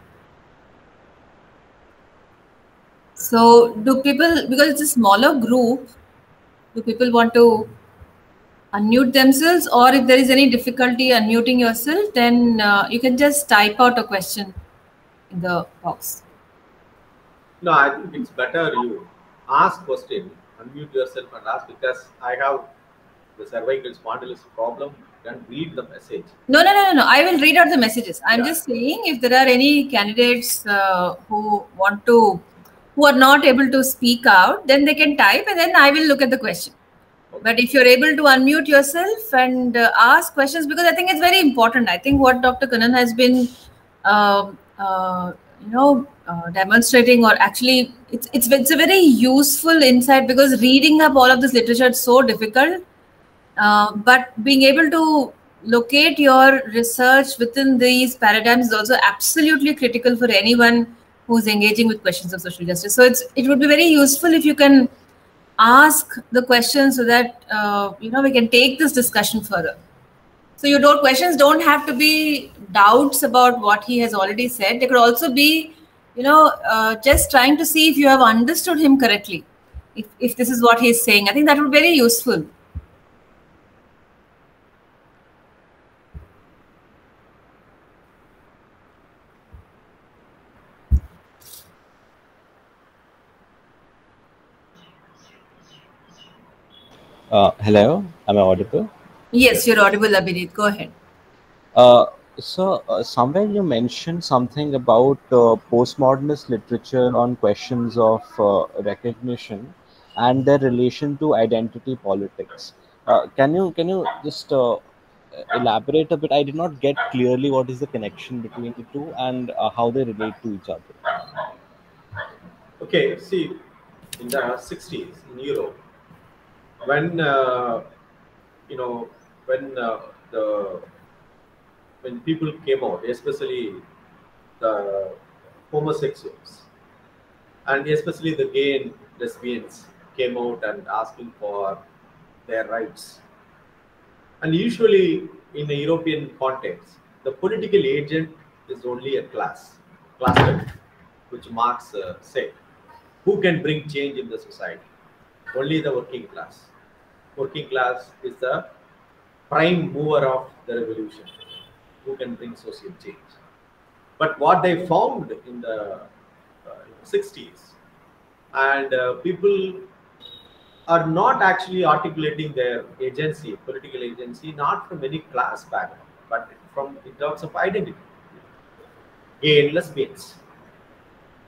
So, do people, because it's a smaller group, do people want to unmute themselves or if there is any difficulty unmuting yourself then uh, you can just type out a question in the box no i think it's better you ask question unmute yourself and ask because i have the cervical spondylosis problem can read the message no no no no no i will read out the messages i'm yeah. just saying if there are any candidates uh, who want to who are not able to speak out, then they can type and then I will look at the question. But if you're able to unmute yourself and uh, ask questions, because I think it's very important. I think what Dr. Kannan has been, uh, you know, uh, demonstrating, or actually, it's, it's it's a very useful insight because reading up all of this literature is so difficult. Uh, but being able to locate your research within these paradigms is also absolutely critical for anyone who's engaging with questions of social justice. So it's it would be very useful if you can ask the question so that uh, you know we can take this discussion further. So your questions don't have to be doubts about what he has already said. They could also be, you know, uh, just trying to see if you have understood him correctly. If, if this is what he's saying, I think that would be very useful. Uh, hello, am audible? Yes, you're audible, Abhinit. Go ahead. Uh, so, uh, somewhere you mentioned something about uh, postmodernist literature on questions of uh, recognition and their relation to identity politics. Uh, can you can you just uh, elaborate a bit? I did not get clearly what is the connection between the two and uh, how they relate to each other. Okay, see, in the 60s in Europe, when uh, you know when uh, the when people came out, especially the homosexuals and especially the gay and lesbians came out and asking for their rights. And usually in a European context, the political agent is only a class, class which Marx uh, said. Who can bring change in the society? Only the working class working class is the prime mover of the revolution. Who can bring social change. But what they found in the uh, 60s, and uh, people are not actually articulating their agency, political agency, not from any class background, but from in terms of identity, gay and lesbians,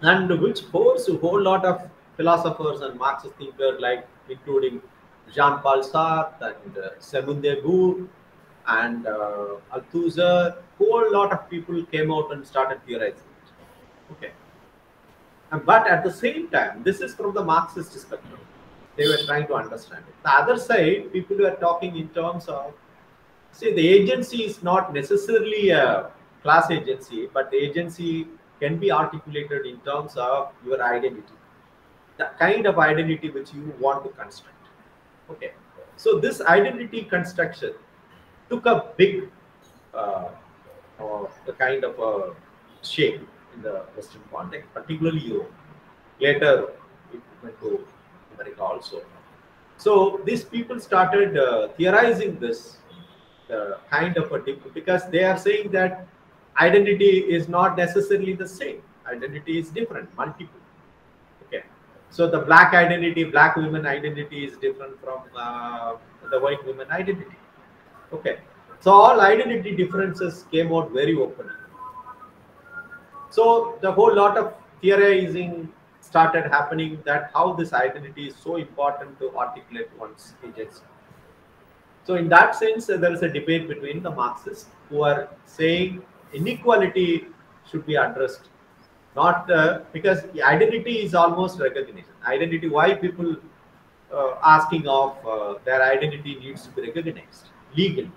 and which force a whole lot of philosophers and Marxist thinkers, like including Jean-Paul Sartre and uh, de and uh, Althusser, whole lot of people came out and started theorizing it. Okay. But at the same time, this is from the Marxist spectrum. They were trying to understand it. The other side, people were talking in terms of, see, the agency is not necessarily a class agency, but the agency can be articulated in terms of your identity, the kind of identity which you want to construct. Okay. So this identity construction took a big uh, uh, kind of a shape in the Western context, particularly Europe. Later, it went to America also. So these people started uh, theorizing this kind of a because they are saying that identity is not necessarily the same. Identity is different, multiple. So the black identity, black women identity is different from uh, the white women identity. Okay. So all identity differences came out very openly. So the whole lot of theorizing started happening that how this identity is so important to articulate one's agency. So in that sense, there is a debate between the Marxists who are saying inequality should be addressed, not uh, because identity is almost recognition. Identity, why people uh, asking of uh, their identity needs to be recognized legally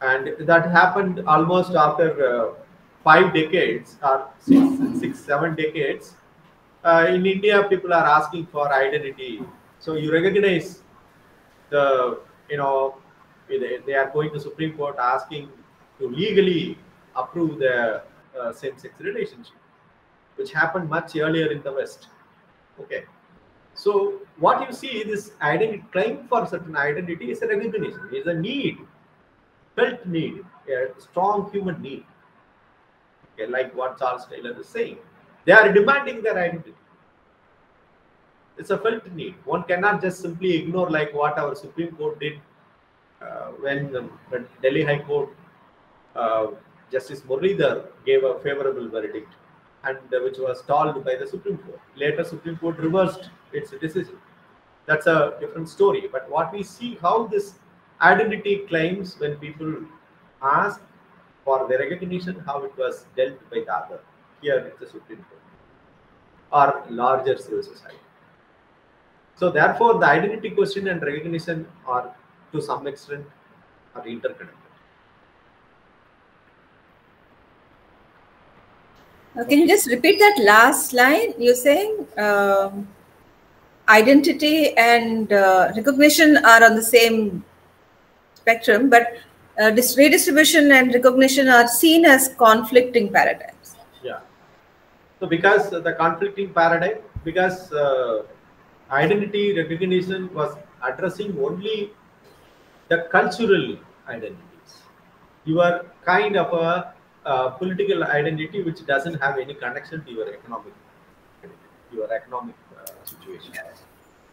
and that happened almost after uh, five decades or six, six seven decades. Uh, in India, people are asking for identity. So you recognize the, you know, they, are going to Supreme Court asking to legally approve the uh, same-sex relationship, which happened much earlier in the West. Okay. So what you see, this identity claim for certain identity is a recognition, is a need felt need, a strong human need. Okay, like what Charles Taylor is saying. They are demanding their identity. It's a felt need. One cannot just simply ignore like what our Supreme Court did uh, when the Delhi High Court uh, Justice Muralidhar gave a favorable verdict and uh, which was stalled by the Supreme Court. Later, Supreme Court reversed its decision. That's a different story. But what we see how this identity claims when people ask for the recognition how it was dealt by the other here at the Supreme Court or larger civil society. So therefore the identity question and recognition are to some extent are interconnected. Uh, can you just repeat that last line? You're saying um, identity and uh, recognition are on the same spectrum, but uh, redistribution and recognition are seen as conflicting paradigms. Yeah. So because the conflicting paradigm, because uh, identity recognition was addressing only the cultural identities. You are kind of a, a political identity which doesn't have any connection to your economic, your economic uh, situation.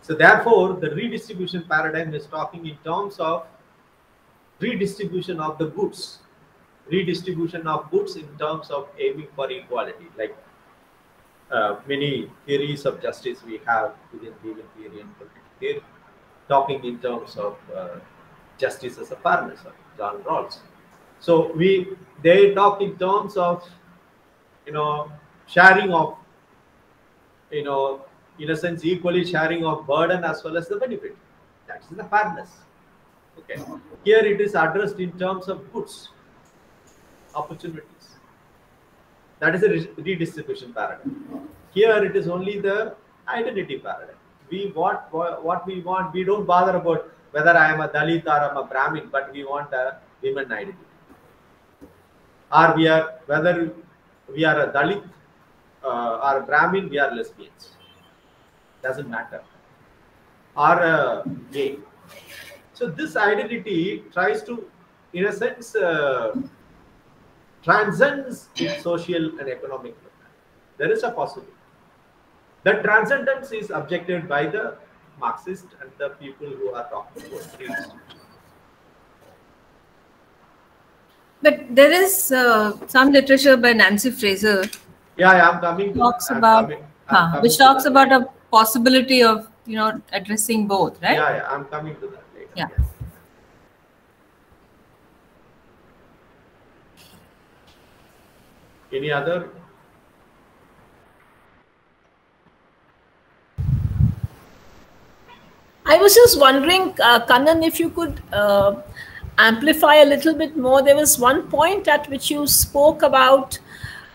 So therefore, the redistribution paradigm is talking in terms of redistribution of the goods, redistribution of goods in terms of aiming for equality, like uh, many theories of justice we have within legal theory and political theory, talking in terms of uh, justice as a fairness of John Rawls. So we they talk in terms of you know sharing of you know in a sense equally sharing of burden as well as the benefit. That is the fairness. Okay. Here it is addressed in terms of goods, opportunities. That is a redistribution paradigm. Here it is only the identity paradigm. We want what we want. We don't bother about whether I am a Dalit or I am a Brahmin, but we want a women identity. Or we are whether we are a Dalit uh, or a Brahmin, we are lesbians. Doesn't matter. Or gay so this identity tries to, in a sense, uh, transcends social and economic. There is a possibility. That transcendence is objected by the Marxist and the people who are talking about But there is uh, some literature by Nancy Fraser. Yeah, yeah I'm coming. To, talks I'm about coming, huh, which talks about a possibility of you know addressing both, right? Yeah, yeah I'm coming to that later. Yeah. Yes. Any other? I was just wondering, uh, Kannan, if you could. Uh, amplify a little bit more. There was one point at which you spoke about,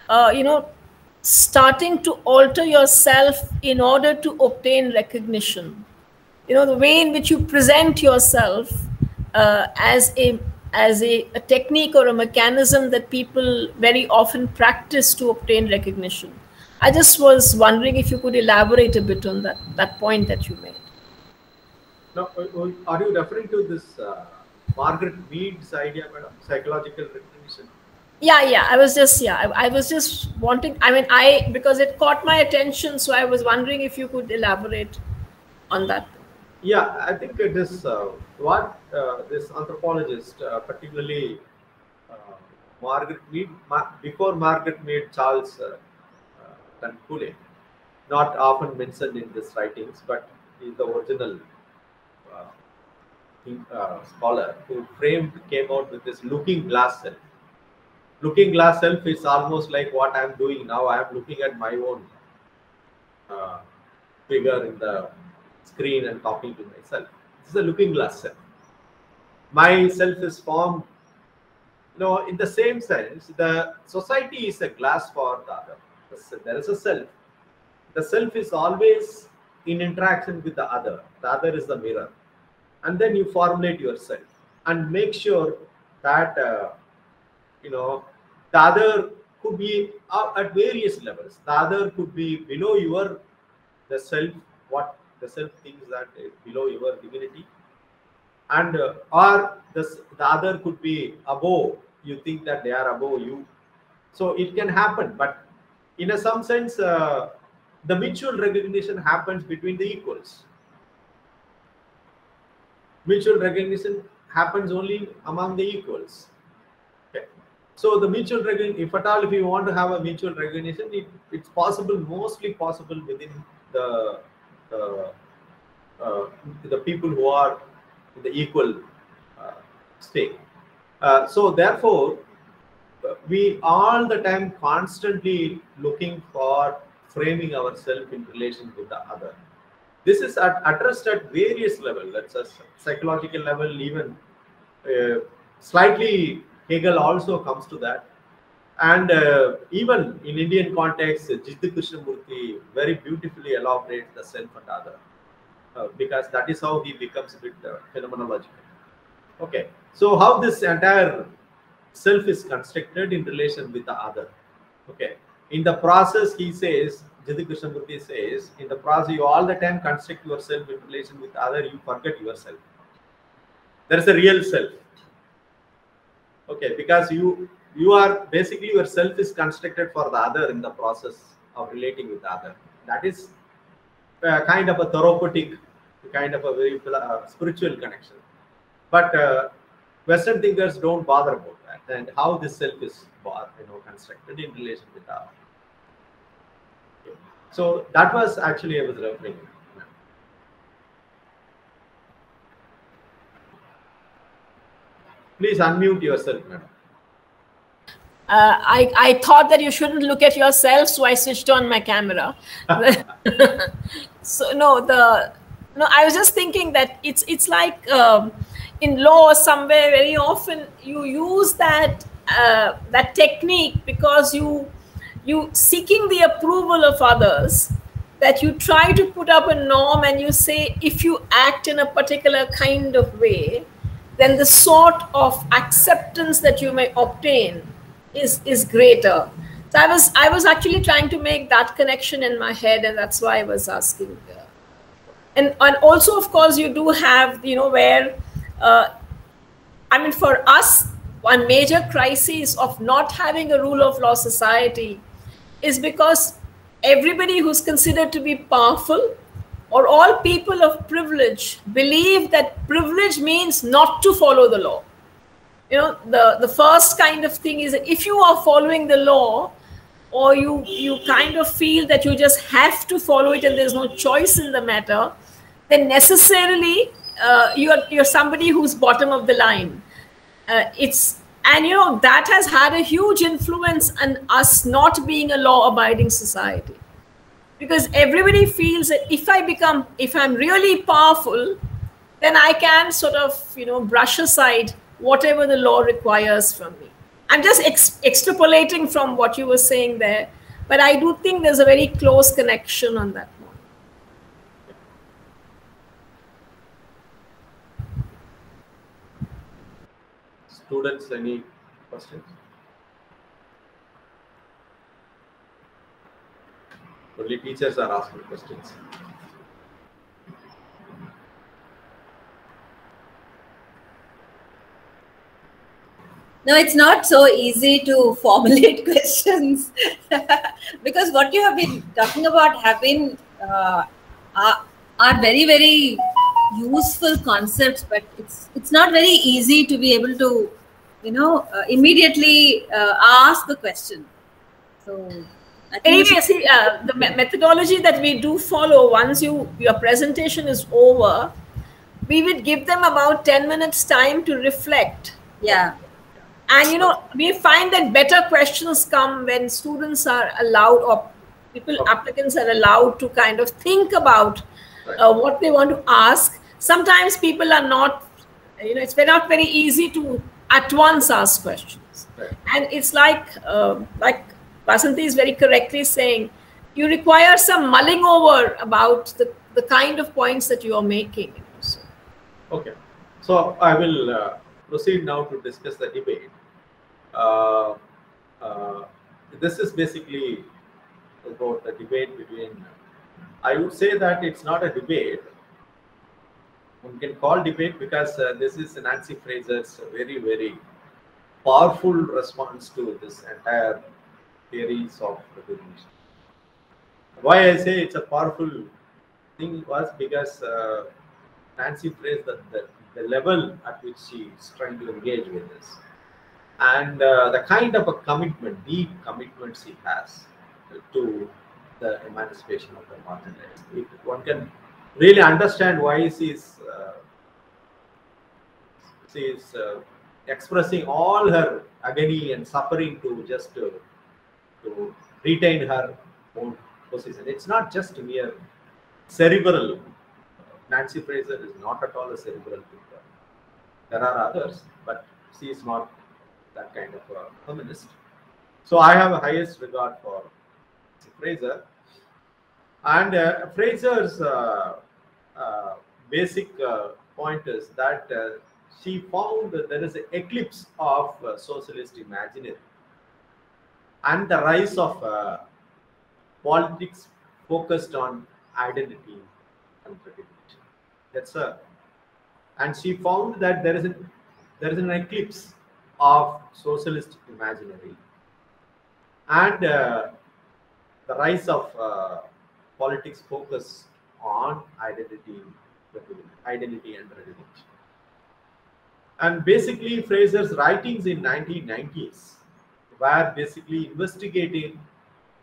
uh, you know, starting to alter yourself in order to obtain recognition. You know, the way in which you present yourself uh, as a as a, a technique or a mechanism that people very often practice to obtain recognition. I just was wondering if you could elaborate a bit on that that point that you made. No, uh, uh, are you referring to this uh, Margaret Mead's idea, madam, psychological recognition? Yeah, yeah. I was just yeah. I, I, was just wanting. I mean, I because it caught my attention, so I was wondering if you could elaborate on that. Yeah, I think it is uh, what uh, this anthropologist, uh, particularly Margaret Mead, Ma before Margaret Mead, Charles uh, Tankule, not often mentioned in these writings, but is the original uh, scholar who framed came out with this looking glass self. Looking glass self is almost like what I'm doing now. I'm looking at my own uh, figure in the screen and talking to myself. This is a looking glass self. My self is formed. You know, in the same sense, the society is a glass for the other. There is a self. The self is always in interaction with the other. The other is the mirror and then you formulate yourself and make sure that uh, you know the other could be uh, at various levels. The other could be below your the self what the self thinks that below your divinity. And uh, or the, the other could be above you think that they are above you. So it can happen but in a some sense uh, the mutual recognition happens between the equals mutual recognition happens only among the equals. Okay. So the mutual recognition, if at all, if you want to have a mutual recognition, it, it's possible, mostly possible within the uh, uh, the people who are in the equal uh, state. Uh, so therefore, we all the time constantly looking for framing ourselves in relation to the other this is at, addressed at various levels. That's a psychological level, even uh, slightly Hegel also comes to that. And uh, even in Indian context, Jiddu Krishnamurti very beautifully elaborates the self and other, uh, because that is how he becomes a bit uh, phenomenological. Okay, so how this entire self is constructed in relation with the other. Okay, in the process, he says Jiddu Krishnamurti says, in the process, you all the time construct yourself in relation with other, you forget yourself. There is a real self. Okay, because you you are basically your self is constructed for the other in the process of relating with the other. That is kind of a therapeutic, kind of a very uh, spiritual connection. But uh, Western thinkers don't bother about that and how this self is you know constructed in relation with the other. So that was actually I was referring. Please unmute yourself, madam. Uh, I, I thought that you shouldn't look at yourself, so I switched on my camera. so no, the no, I was just thinking that it's it's like um, in law somewhere very often you use that uh, that technique because you you seeking the approval of others that you try to put up a norm and you say if you act in a particular kind of way then the sort of acceptance that you may obtain is is greater. So i was i was actually trying to make that connection in my head and that's why i was asking and and also of course you do have you know where uh, i mean for us one major crisis of not having a rule of law society is because everybody who's considered to be powerful or all people of privilege believe that privilege means not to follow the law. You know, the, the first kind of thing is that if you are following the law, or you you kind of feel that you just have to follow it and there's no choice in the matter, then necessarily uh, you're you're somebody who's bottom of the line. Uh, it's and you know that has had a huge influence on us not being a law-abiding society. Because everybody feels that if i become if i'm really powerful then i can sort of you know brush aside whatever the law requires from me. I'm just ex- extrapolating from what you were saying there but i do think there's a very close connection on that one Students, any questions? Only teachers are asking questions. No, it's not so easy to formulate questions because what you have been talking about have been uh, are, are very very useful concepts, but it's it's not very easy to be able to you know uh, immediately uh, ask the question. So I think anyway should- see uh, the me- methodology that we do follow once you your presentation is over we would give them about 10 minutes time to reflect yeah and you know we find that better questions come when students are allowed or people Okay. applicants are allowed to kind of think about uh, what they want to ask sometimes people are not you know it's very- not very easy to at once ask questions Right. and it's like uh, like Vasanti is very correctly saying you require some mulling over about the, the kind of points that you are making Okay, so I will uh, proceed now to discuss the debate. Uh, uh, this is basically about the debate between. I would say that it's not a debate. One can call debate because uh, this is Nancy Fraser's very, very powerful response to this entire theories of recognition. Why I say it's a powerful thing was because uh, Nancy Fraser, the, the, the level at which she is trying to engage with this, and uh, the kind of a commitment, deep commitment she has to the emancipation of the marginalized. It, one can really understand why she is uh, she is uh, expressing all her agony and suffering to just to, to retain her own position. It's not just a mere cerebral. Nancy Fraser is not at all a cerebral thinker. There are others, but she is not that kind of a feminist. So I have a highest regard for Fraser. And uh, Fraser's uh, uh, basic point is that she found that there is an eclipse of socialist imaginary and the rise of uh, politics focused on identity and recognition. That's a, and she found that there is an there is an eclipse of socialist imaginary and uh, the rise of uh, politics focused on identity, identity and recognition. And basically, Fraser's writings in 1990s were basically investigating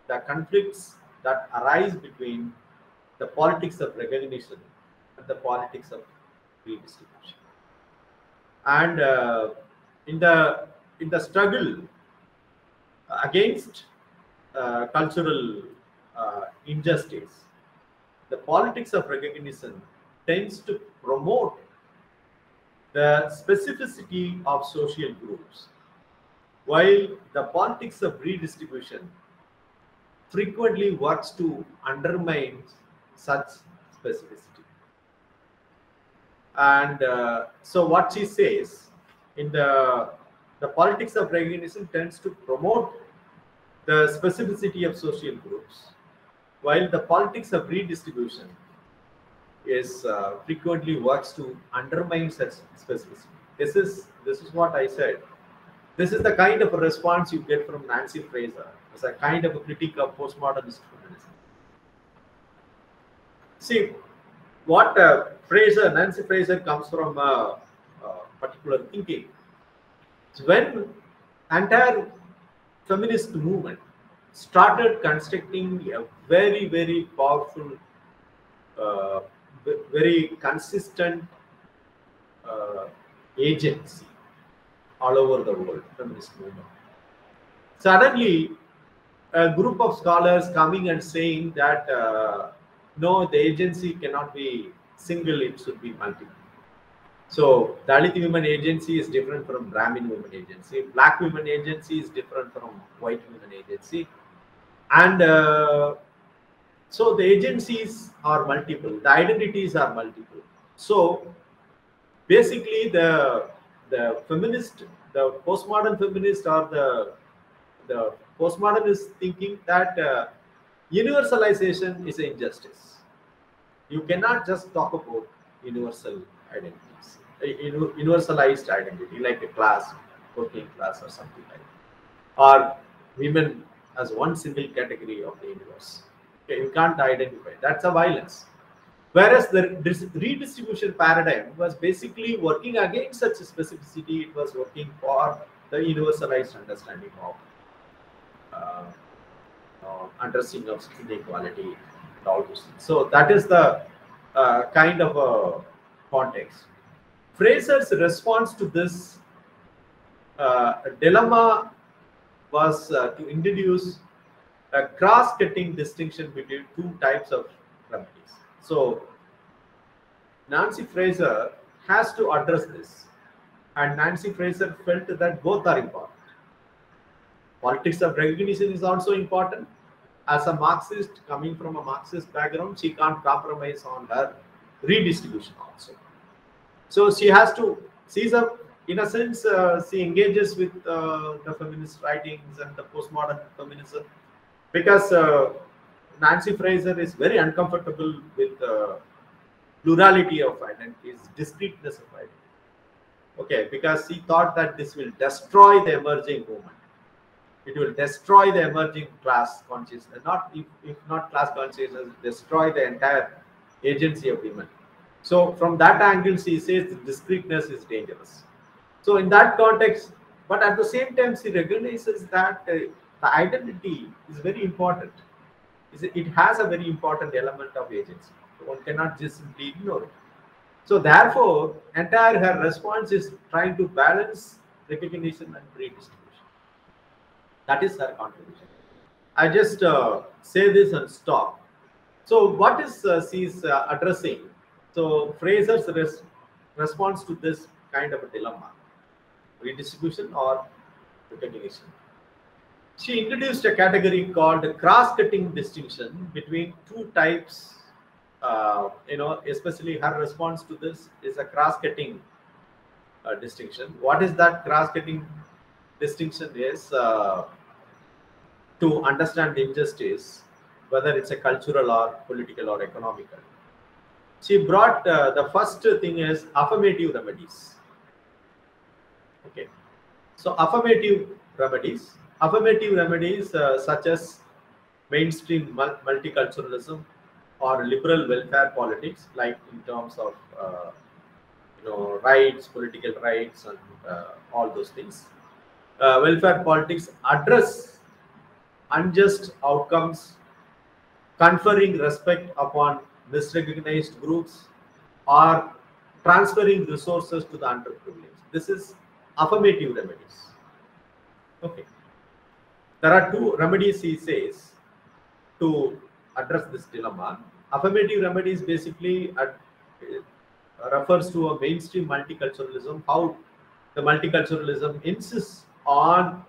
the conflicts that arise between the politics of recognition and the politics of redistribution. And uh, in the in the struggle against uh, cultural uh, injustice, the politics of recognition tends to promote the specificity of social groups, while the politics of redistribution frequently works to undermine such specificity. And uh, so, what she says in the the politics of recognition tends to promote the specificity of social groups, while the politics of redistribution is uh, frequently works to undermine such specificity. This is this is what I said. This is the kind of a response you get from Nancy Fraser as a kind of a critique of postmodernist feminism. See, what uh, Fraser, Nancy Fraser comes from a, a particular thinking. So when entire feminist movement started constructing a very, very powerful, uh, very consistent uh, agency all over the world, feminist movement. Suddenly, a group of scholars coming and saying that uh, no, the agency cannot be single, it should be multiple. So Dalit women agency is different from Brahmin women agency. Black women agency is different from white women agency. And uh, so the agencies are multiple, the identities are multiple. So basically the the feminist, the postmodern feminist or the the postmodern is thinking that uh, universalization is an injustice. You cannot just talk about universal identities, universalized identity like a class, working class or something like that. Or women as one single category of the universe. Okay, you can't identify. That's a violence. Whereas the redistribution paradigm was basically working against such a specificity, it was working for the universalized understanding of uh, uh, understanding of inequality and all those things. So that is the uh, kind of a context. Fraser's response to this uh, dilemma was uh, to introduce a cross-cutting distinction between two types of remedies. So Nancy Fraser has to address this, and Nancy Fraser felt that both are important. Politics of recognition is also important. As a Marxist, coming from a Marxist background, she can't compromise on her redistribution also. So she has to, she's a, in a sense, uh, she engages with uh, the feminist writings and the postmodern feminism because uh, Nancy Fraser is very uncomfortable with plurality of identities, discreteness of identity. Okay, because she thought that this will destroy the emerging movement. It will destroy the emerging class consciousness, not if, if not class consciousness, destroy the entire agency of women. So from that angle, she says discreteness is dangerous. So in that context, but at the same time, she recognizes that uh, the identity is very important. It has a very important element of agency. One cannot just simply ignore it. So therefore, entire her response is trying to balance recognition and redistribution. That is her contribution. I just uh, say this and stop. So what is uh, she's uh, addressing? So Fraser's res- response to this kind of a dilemma, redistribution or recognition. She introduced a category called cross-cutting distinction between two types. Uh, you know, especially her response to this is a cross-cutting uh, distinction. What is that cross-cutting distinction? Is uh, to understand injustice, whether it's a cultural or political or economical. She brought uh, the first thing is affirmative remedies. Okay, so affirmative remedies, affirmative remedies uh, such as mainstream multiculturalism or liberal welfare politics, like in terms of uh, you know rights, political rights, and uh, all those things. Uh, welfare politics address unjust outcomes, conferring respect upon misrecognized groups, or transferring resources to the underprivileged. This is affirmative remedies. Okay. There are two remedies, he says, to address this dilemma. Affirmative remedies basically uh, refers to a mainstream multiculturalism, how the multiculturalism insists on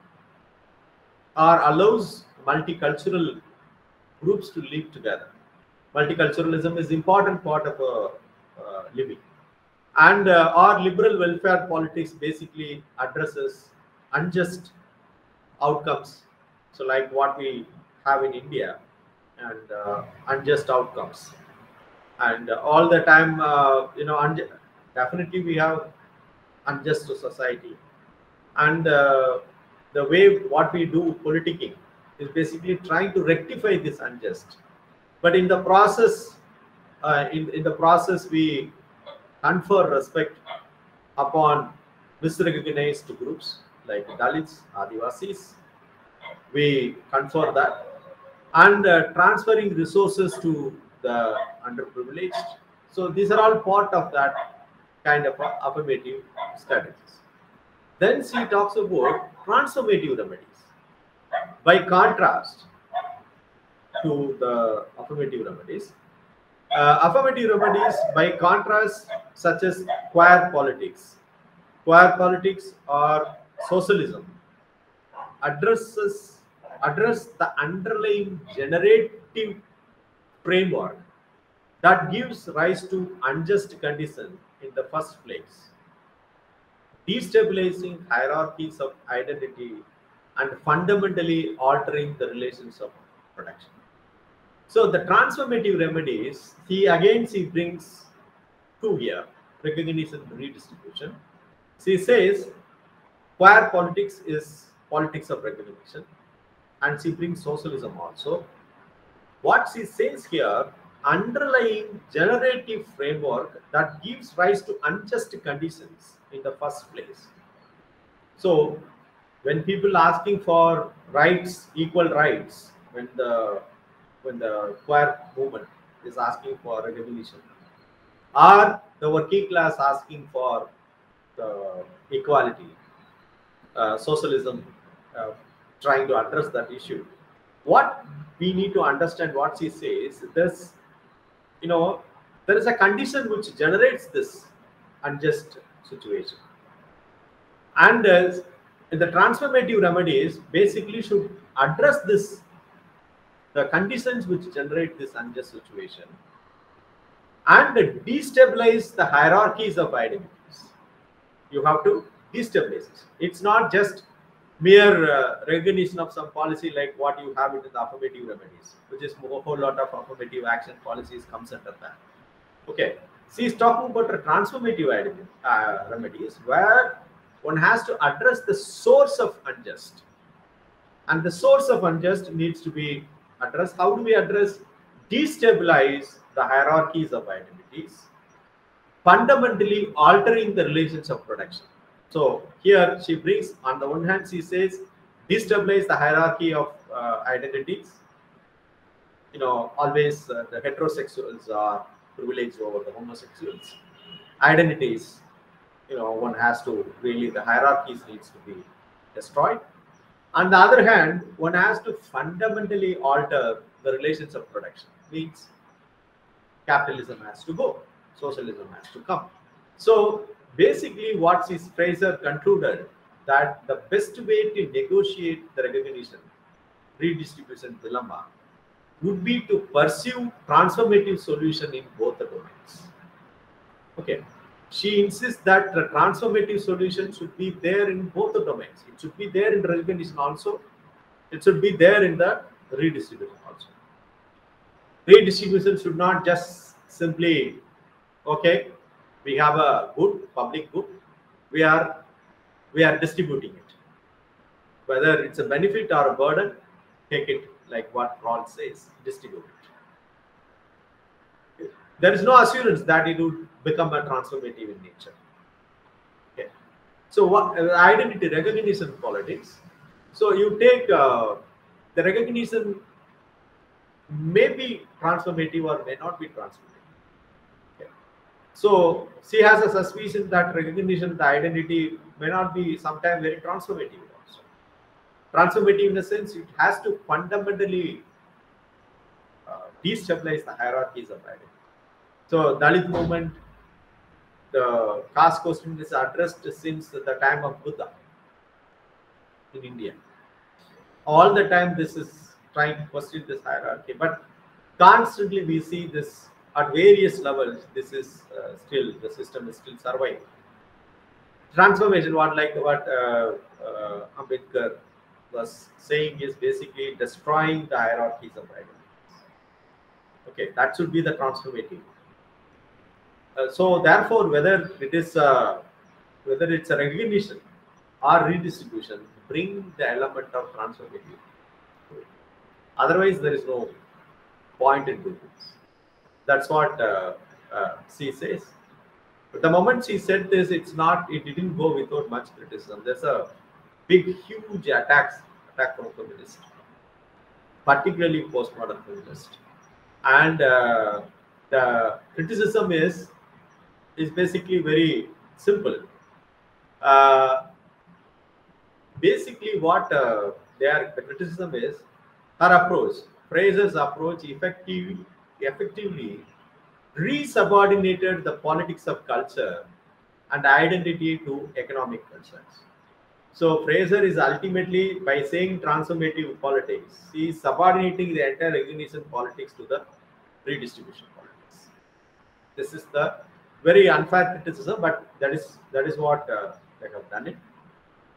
or allows multicultural groups to live together. Multiculturalism is important part of a uh, living, and uh, our liberal welfare politics basically addresses unjust outcomes. So, like what we have in India, and uh, unjust outcomes, and all the time, uh, you know, definitely we have unjust society, and uh, the way what we do politicking is basically trying to rectify this unjust. But in the process uh, in, in the process we confer respect upon misrecognized groups like dalits adivasis we confer that. And uh, transferring resources to the underprivileged. So these are all part of that kind of affirmative strategies. Then she talks about transformative remedies. By contrast to the affirmative remedies, uh, affirmative remedies, by contrast, such as queer politics, queer politics or socialism, addresses address the underlying generative framework that gives rise to unjust conditions in the first place, destabilizing hierarchies of identity and fundamentally altering the relations of production. So the transformative remedies, he again she brings two here, recognition and redistribution. She says queer politics is politics of recognition and she brings socialism also. What she says here, underlying generative framework that gives rise to unjust conditions in the first place. So when people asking for rights, equal rights, when the when the queer movement is asking for a revolution? or the working class asking for equality, uh, socialism uh, trying to address that issue. What we need to understand what she says, this, you know, there is a condition which generates this unjust situation. And uh, the transformative remedies basically should address this, the conditions which generate this unjust situation and destabilize the hierarchies of identities. You have to destabilize it. It's not just mere uh, recognition of some policy like what you have in the affirmative remedies, which is a whole lot of affirmative action policies comes under that. Okay, she is talking about transformative identity, uh, remedies where one has to address the source of unjust, and the source of unjust needs to be addressed. How do we address destabilize the hierarchies of identities, fundamentally altering the relations of production? So here she brings, on the one hand, she says, destabilize the hierarchy of uh, identities. You know, always uh, the heterosexuals are privileged over the homosexuals. Identities, you know, one has to really, the hierarchies needs to be destroyed. On the other hand, one has to fundamentally alter the relations of production. Means capitalism has to go, socialism has to come. So basically what this Fraser concluded that the best way to negotiate the recognition redistribution dilemma would be to pursue transformative solution in both the domains. Okay. She insists that the transformative solution should be there in both the domains. It should be there in recognition also. It should be there in the redistribution also. Redistribution should not just simply, okay, we have a good public good we are we are distributing it whether it's a benefit or a burden take it like what Rawls says distribute it there is no assurance that it would become a transformative in nature. Okay. So what identity recognition politics. So you take uh, the recognition may be transformative or may not be transformative. So she has a suspicion that recognition, the identity may not be sometimes very transformative also. Transformative in the sense it has to fundamentally uh, destabilize the hierarchies of identity. So Dalit movement, the caste question is addressed since the time of Buddha in India. All the time this is trying to question this hierarchy, but constantly we see this at various levels, this is uh, still the system is still surviving. Transformation, what like what uh, uh, Ambedkar was saying, is basically destroying the hierarchies of identities. Okay, that should be the transformative. Uh, so therefore, whether it is uh, whether it's a recognition or redistribution, bring the element of transformative. Otherwise, there is no point in doing this. That's what uh, uh, she says. But the moment she said this, it's not. It didn't go without much criticism. There's a big, huge attacks attack from feminists, particularly postmodern feminists, and uh, the criticism is is basically very simple. Uh, basically what uh, their the criticism is her approach, Fraser's approach effectively, effectively re-subordinated the politics of culture and identity to economic concerns. So Fraser is ultimately, by saying transformative politics, he is subordinating the entire recognition politics to the redistribution politics. This is the very unfair criticism, but that is that is what uh, they have done it.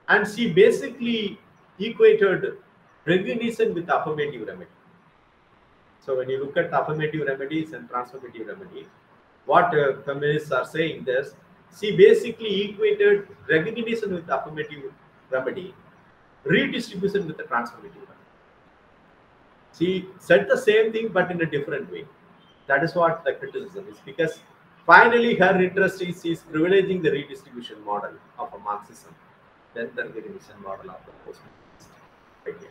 And she basically equated recognition with affirmative remedy. So when you look at affirmative remedies and transformative remedy, what uh, feminists are saying this, she basically equated recognition with affirmative remedy, redistribution with the transformative remedy. She said the same thing but in a different way. That is what the criticism is because finally her interest is, is privileging the redistribution model of a Marxism than the recognition model of the post right here.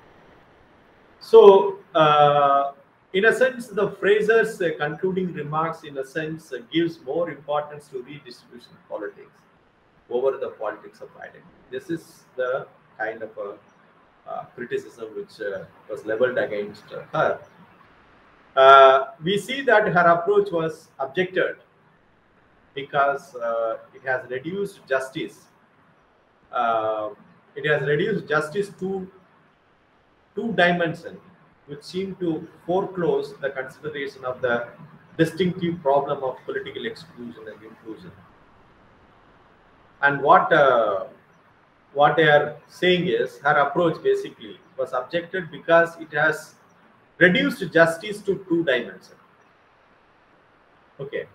So, uh, in a sense, the Fraser's uh, concluding remarks, in a sense, uh, gives more importance to redistribution politics over the politics of identity. This is the kind of a uh, criticism which uh, was leveled against her. Uh, we see that her approach was objected because uh, it has reduced justice. it has reduced justice to two dimension, which seem to foreclose the consideration of the distinctive problem of political exclusion and inclusion. And what uh, what they are saying is her approach basically was objected because it has reduced justice to two dimension. Okay,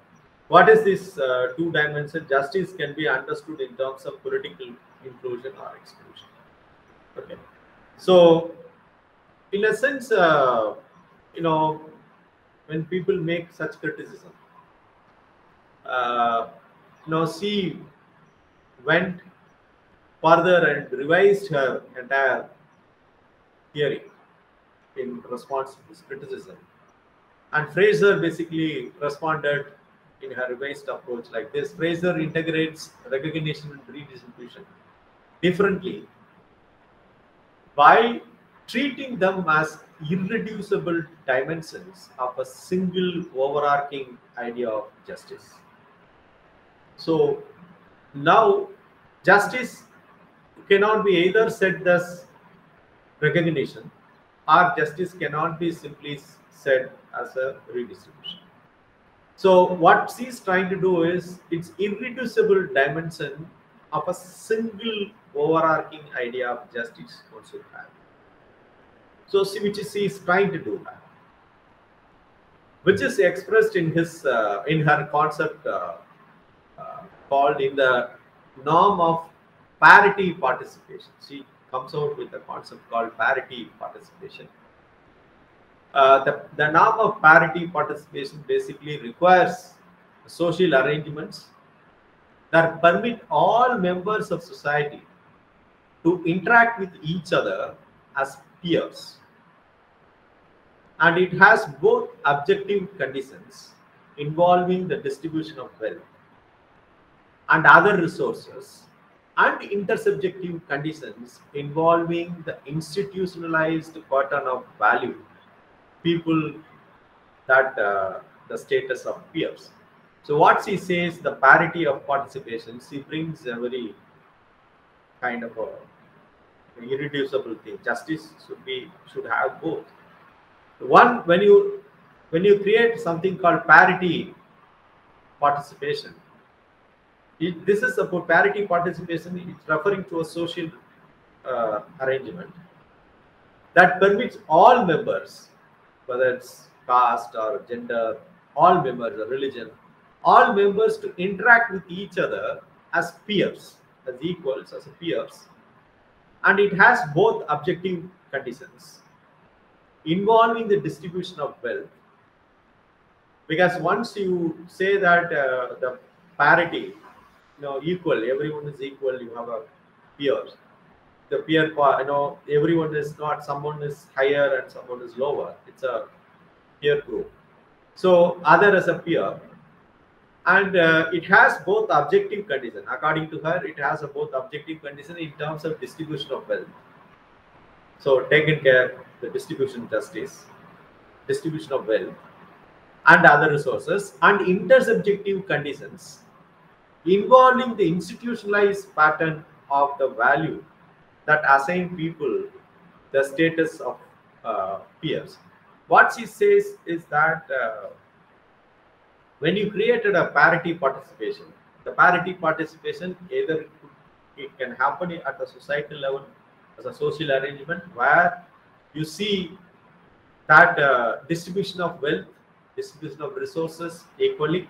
what is this uh, two dimension? Justice can be understood in terms of political inclusion or exclusion. Okay, so in a sense, uh, you know, when people make such criticism, uh, you know, she went further and revised her entire theory in response to this criticism. And Fraser basically responded in her revised approach like this. Fraser integrates recognition and redistribution differently by treating them as irreducible dimensions of a single overarching idea of justice. So now justice cannot be either said as recognition or justice cannot be simply said as a redistribution. So what she's trying to do is its irreducible dimension of a single overarching idea of justice should have. So which is he is trying to do that, which is expressed in his uh, in her concept uh, uh, called in the norm of parity participation. She comes out with a concept called parity participation. Uh, the, the norm of parity participation basically requires social arrangements that permit all members of society to interact with each other as peers. And it has both objective conditions involving the distribution of wealth and other resources and intersubjective conditions involving the institutionalized pattern of value people that uh, the status of peers. So what she says, the parity of participation, she brings a very kind of a irreducible thing. Justice should be should have both. One when you when you create something called parity participation, it, this is about parity participation. It's referring to a social uh, arrangement that permits all members, whether it's caste or gender, all members or religion, all members to interact with each other as peers, as equals, as peers, and it has both objective conditions. Involving the distribution of wealth. Because once you say that uh, the parity you know equal everyone is equal you have a peers the peer you know everyone is not someone is higher and someone is lower it's a peer group so other as a peer and uh, it has both objective condition. According to her, it has a both objective condition in terms of distribution of wealth. So taken care the distribution justice, distribution of wealth, and other resources, and intersubjective conditions involving the institutionalized pattern of the value that assign people the status of uh, peers. What she says is that uh, when you created a parity participation, the parity participation either it can happen at the societal level as a social arrangement where you see that uh, distribution of wealth, distribution of resources equally,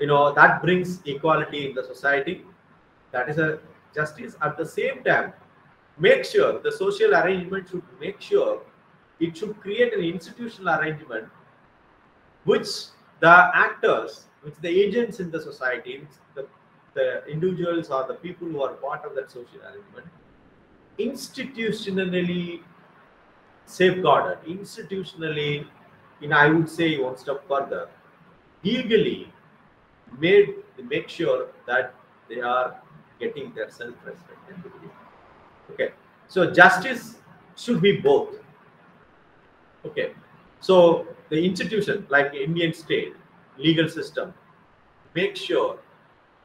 you know, that brings equality in the society. That is a justice. At the same time, make sure the social arrangement should make sure it should create an institutional arrangement which the actors, which the agents in the society, the, the individuals or the people who are part of that social arrangement, institutionally safeguarded, institutionally, in I would say one step further, legally made make sure that they are getting their self-respect and dignity. Okay, so justice should be both. Okay, so the institution like Indian state legal system make sure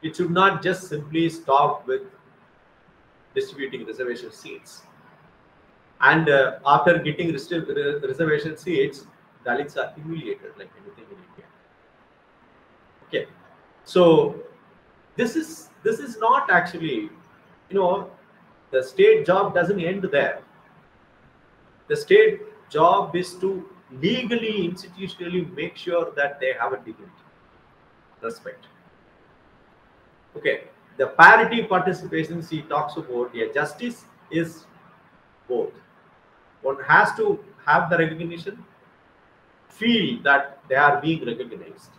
it should not just simply stop with distributing reservation seats. And uh, after getting reservation seats, Dalits are humiliated like anything in India. Okay, so this is this is not actually, you know, the state job doesn't end there. The state job is to legally, institutionally make sure that they have a dignity, respect. Okay, the parity participation she talks about, yeah, justice is both. One has to have the recognition, feel that they are being recognized,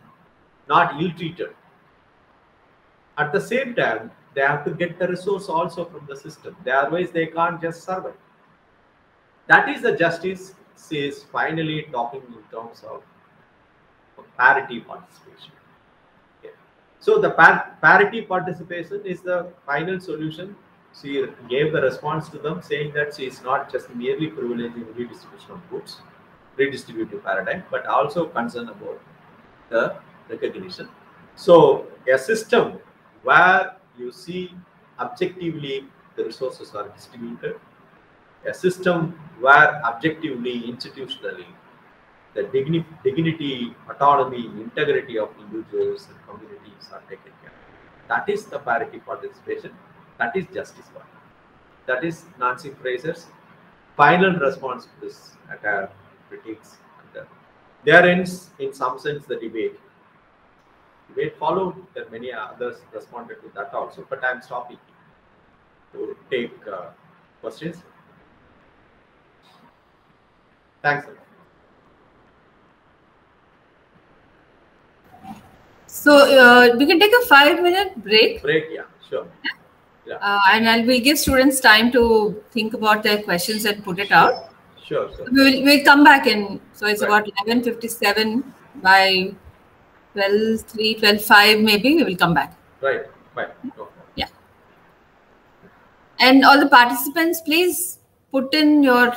not ill-treated. At the same time, they have to get the resource also from the system. Otherwise, they can't just survive. That is the justice says finally talking in terms of parity participation. So the par parity participation is the final solution. She gave the response to them saying that she is not just merely privileging redistribution of goods, redistributive paradigm, but also concerned about the recognition. So a system where you see objectively the resources are distributed, a system where objectively, institutionally, the digni dignity, autonomy, integrity of individuals and communities are taken care of. That is the parity participation. That is justice work. That is Nancy Fraser's final response to this entire critiques. There ends, in some sense, the debate. Debate followed. There many others responded to that also, but I am stopping to take uh, questions. Thanks. So uh, we can take a five minute break. Break, yeah, sure. Yeah. Uh, and I'll, we'll give students time to think about their questions and put it out. Sure, sure. We'll, we'll come back in. So it's right. about 11.57 by 12, 3, 12, 5 maybe. We will come back. Right, fine. Yeah. And all the participants, please put in your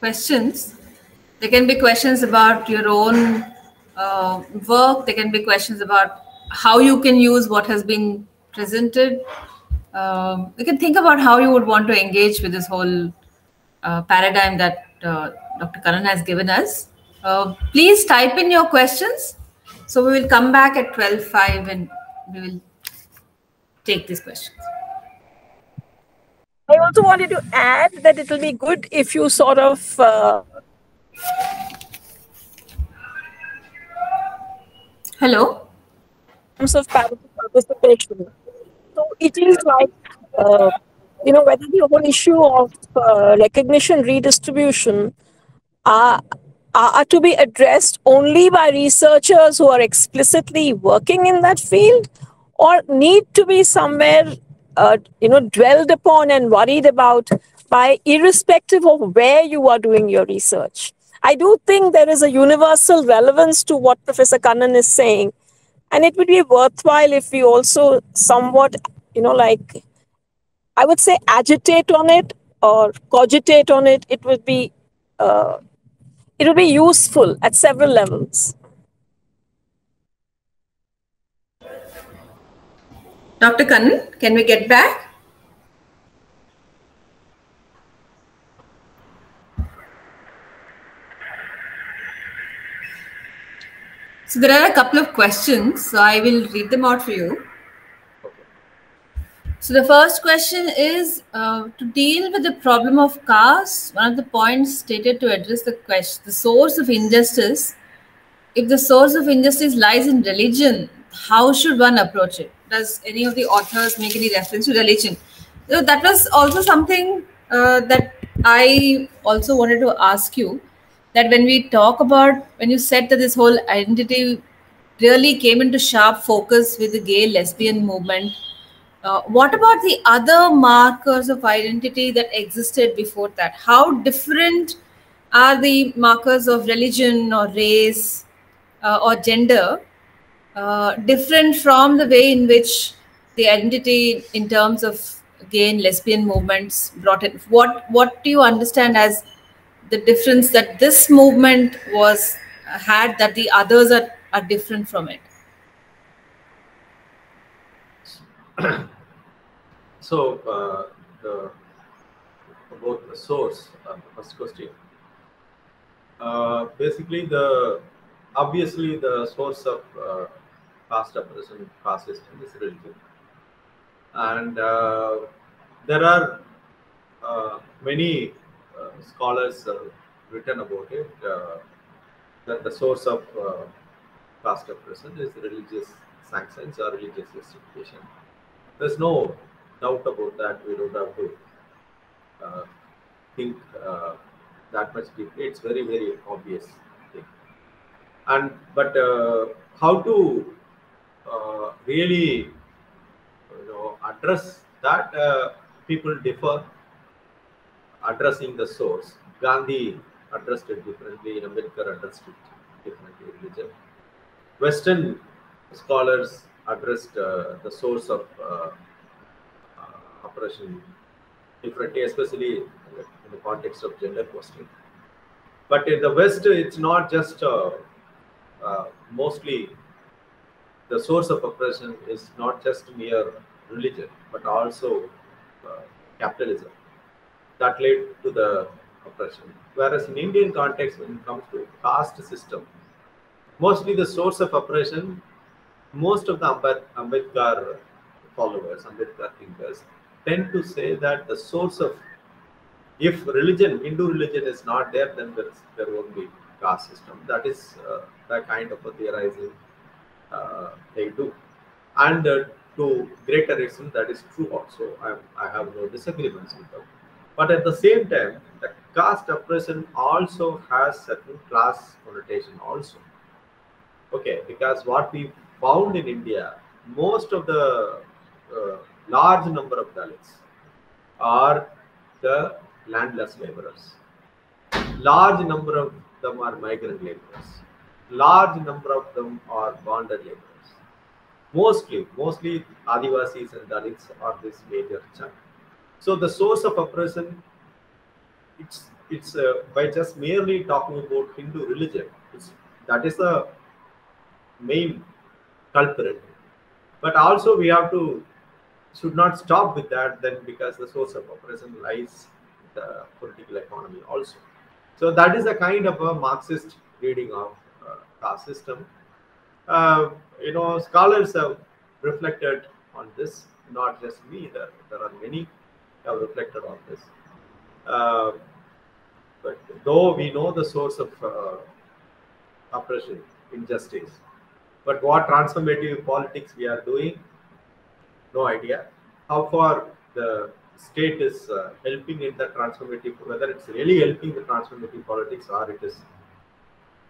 questions there can be questions about your own uh, work. There can be questions about how you can use what has been presented. Um, you can think about how you would want to engage with this whole uh, paradigm that uh, Dr. Kannan has given us. Uh, please type in your questions. So we will come back at 12.5 and we will take these questions. I also wanted to add that it will be good if you sort of uh, Hello. Terms of participation, so it is like uh, you know whether the whole issue of uh, recognition redistribution are, are to be addressed only by researchers who are explicitly working in that field, or need to be somewhere uh, you know dwelled upon and worried about by irrespective of where you are doing your research I do think there is a universal relevance to what Professor Kannan is saying and it would be worthwhile if we also somewhat, you know, like I would say agitate on it or cogitate on it. It would be uh, it will be useful at several levels. Dr. Kannan, can we get back? So there are a couple of questions, so I will read them out for you. So the first question is uh, to deal with the problem of caste. One of the points stated to address the question, the source of injustice. If the source of injustice lies in religion, how should one approach it? Does any of the authors make any reference to religion? So that was also something uh, that I also wanted to ask you that when we talk about when you said that this whole identity really came into sharp focus with the gay lesbian movement uh, what about the other markers of identity that existed before that? How different are the markers of religion or race uh, or gender uh, different from the way in which the identity in terms of gay and lesbian movements brought in? What what do you understand as the difference that this movement was had that the others are, are different from it so uh, the, about the source of the first question uh, basically the obviously the source of uh, caste oppression caste system is religion and uh, there are uh, many uh, scholars written about it uh, that the source of uh, caste oppression is religious sanctions or religious justification. There's no doubt about that. We don't have to uh, think uh, that much deeply. It's very, very obvious thing. And but uh, how to really, you know, address that? people differ addressing the source. Gandhi addressed it differently, Ambedkar addressed it differently, religion. Western scholars addressed uh, the source of uh, uh, oppression differently, especially in the context of gender question. But in the West, it's not just mostly the source of oppression is not just mere religion, but also capitalism that led to the oppression. Whereas in Indian context, when it comes to caste system, mostly the source of oppression, most of the Ambedkar followers, Ambedkar thinkers, tend to say that the source of, if religion, Hindu religion is not there, then there, is, there won't be caste system. That is uh, the kind of a theorizing uh, they do. And uh, to greater extent, that is true also. I, I have no disagreements with them. But at the same time, the caste oppression also has certain class connotation also. Okay, because what we found in India, most of the uh, large number of Dalits are the landless laborers. Large number of them are migrant laborers. Large number of them are bonded laborers. Mostly, mostly Adivasis and Dalits are this major chunk. So the source of oppression, it's it's uh, by just merely talking about Hindu religion. It's, that is the main culprit. But also we have to should not stop with that then because the source of oppression lies the political economy also. So that is a kind of a Marxist reading of uh, caste system. Uh, you know, scholars have reflected on this, not just me. There, there are many have reflected on this. Uh, but though we know the source of uh, oppression, injustice, but what transformative politics we are doing, no idea. How far the state is uh, helping in the transformative, whether it's really helping the transformative politics or it is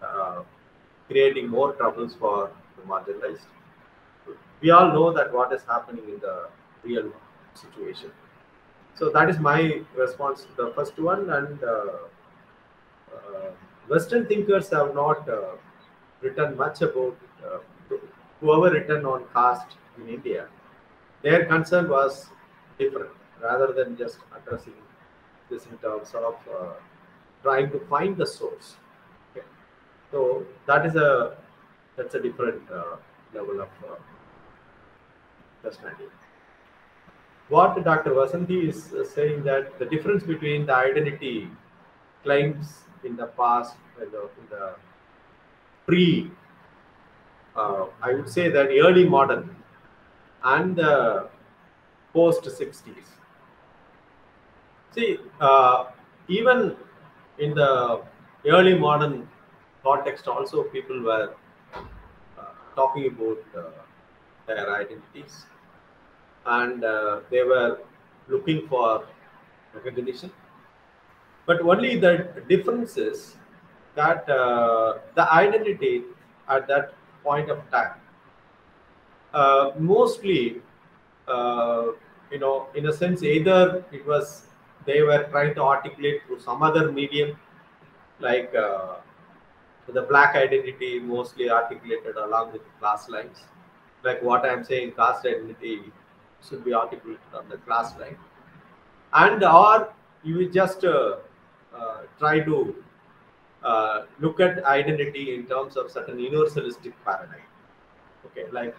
uh, creating more troubles for the marginalized. We all know that what is happening in the real situation. So that is my response to the first one. And uh, uh, Western thinkers have not uh, written much about whoever written on caste in India, their concern was different rather than just addressing this in terms of uh, trying to find the source. Okay. So that is a that's a different uh, level of uh, understanding. What Dr. Vasanti is uh, saying that the difference between the identity claims in the past and the, in the pre, uh, I would say that early modern and the post 60s. See, uh, even in the early modern context, also people were uh, talking about uh, their identities and uh, they were looking for recognition. But only the difference is that uh, the identity at that point of time. Uh, mostly, uh, you know, in a sense, either it was they were trying to articulate through some other medium, like uh, the black identity mostly articulated along with class lines, like what I'm saying, class identity should be articulated on the class line, and or you just uh, uh, try to uh, look at identity in terms of certain universalistic paradigm. Okay, like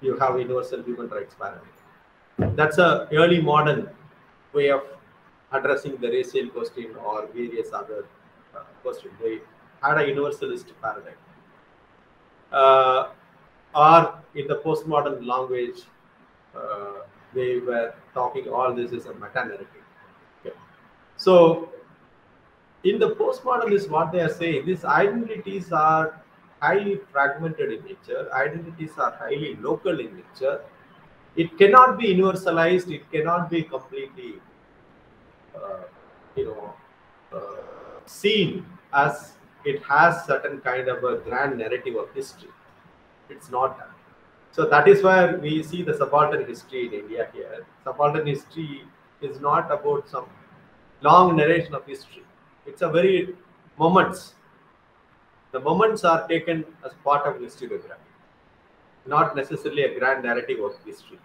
you have universal human rights paradigm. That's a early modern way of addressing the racial question or various other uh, questions. They had a universalist paradigm. Uh, or in the postmodern language, uh, they were talking all this is a meta narrative. Okay. So, in the postmodernist, what they are saying, these identities are highly fragmented in nature, identities are highly local in nature. It cannot be universalized, it cannot be completely, uh, you know, uh, seen as it has certain kind of a grand narrative of history. It's not that. So that is where we see the subaltern history in India here. Subaltern history is not about some long narration of history. It's a very moments. The moments are taken as part of historiography, not necessarily a grand narrative of history.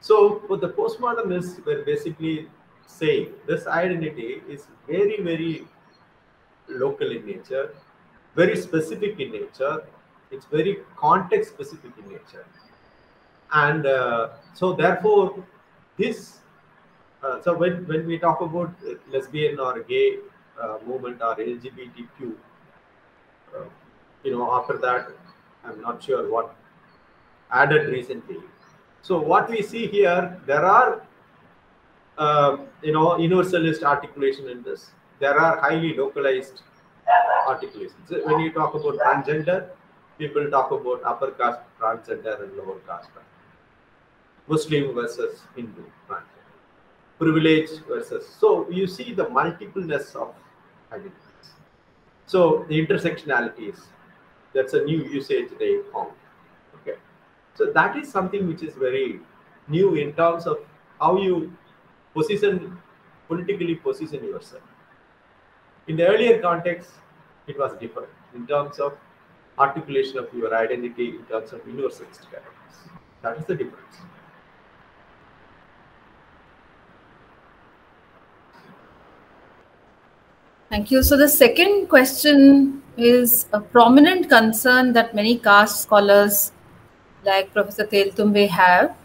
So what the postmodernists were basically saying this identity is very, very local in nature, very specific in nature, it's very context specific in nature and uh, so therefore this uh, so when, when we talk about lesbian or gay uh, movement or lgbtq uh, you know after that i'm not sure what added recently. So what we see here there are uh, you know universalist articulation in this. There are highly localized articulations. When you talk about transgender people talk about upper caste transgender and lower caste. Muslim versus Hindu transgender, privilege versus. So you see the multipleness of So the intersectionalities, that's a new usage they found. Okay, so that is something which is very new in terms of how you position politically position yourself. In the earlier context, it was different in terms of articulation of your identity in terms of universalist characters. That is the difference. Thank you. So the second question is a prominent concern that many caste scholars like Professor Teltumbde have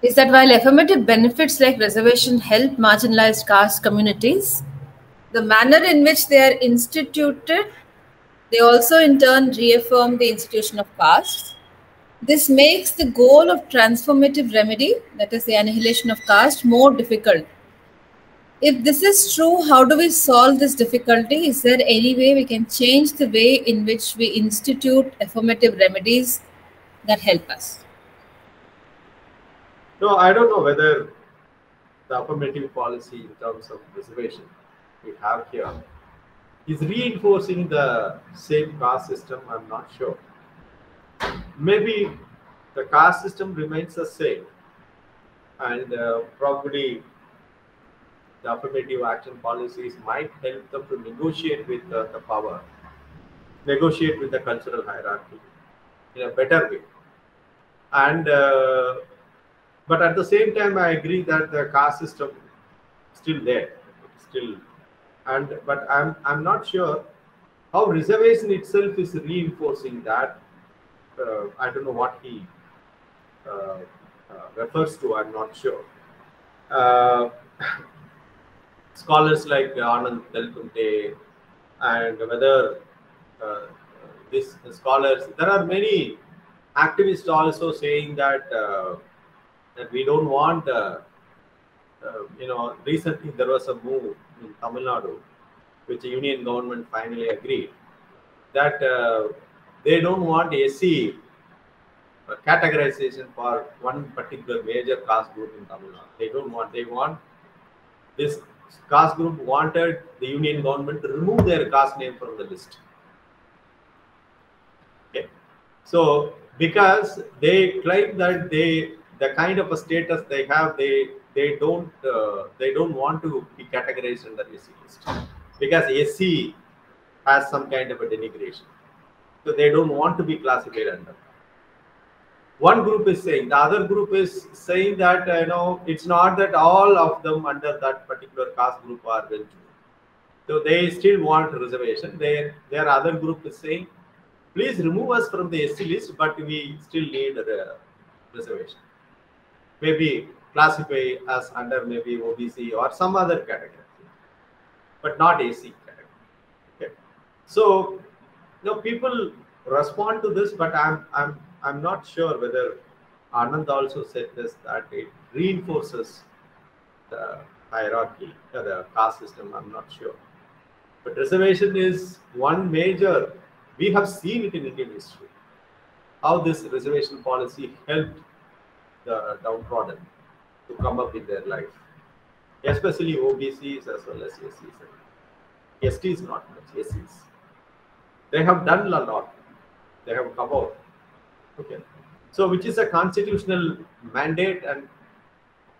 is that while affirmative benefits like reservation help marginalized caste communities, the manner in which they are instituted they also in turn reaffirm the institution of caste. This makes the goal of transformative remedy, that is the annihilation of caste, more difficult. If this is true, how do we solve this difficulty? Is there any way we can change the way in which we institute affirmative remedies that help us? No, I don't know whether the affirmative policy in terms of reservation we have here is reinforcing the same caste system, I'm not sure. Maybe the caste system remains the same, and uh, probably the affirmative action policies might help them to negotiate with uh, the power, negotiate with the cultural hierarchy in a better way. and uh, but at the same time, I agree that the caste system is still there, still, and but I'm I'm not sure how reservation itself is reinforcing that. Uh, I don't know what he uh, uh, refers to. I'm not sure. Uh, scholars like Anand Teltumbde and whether uh, these scholars, there are many activists also saying that uh, that we don't want. Uh, uh, you know, recently there was a move in Tamil Nadu, which the union government finally agreed that uh, they don't want SC categorization for one particular major caste group in Tamil Nadu. They don't want. They want this caste group wanted the union government to remove their caste name from the list. Okay, so because they claim that they the kind of a status they have, they they don't uh, they don't want to be categorized under SC list because SC has some kind of a denigration. So they don't want to be classified under. One group is saying, the other group is saying that you know it's not that all of them under that particular caste group are well So they still want reservation. Their their other group is saying, please remove us from the SC list, but we still need a reservation. Maybe classify us under maybe OBC or some other category, but not SC category. Okay. So, you know, people respond to this, but I'm I'm I'm not sure whether Anand also said this that it reinforces the hierarchy, uh, the caste system. I'm not sure, but reservation is one major. We have seen it in Indian history how this reservation policy helped the downtrodden to come up with their life, especially OBCs as well as SCs. STs not much, SCs. They have done a lot. They have come out. Okay. So which is a constitutional mandate and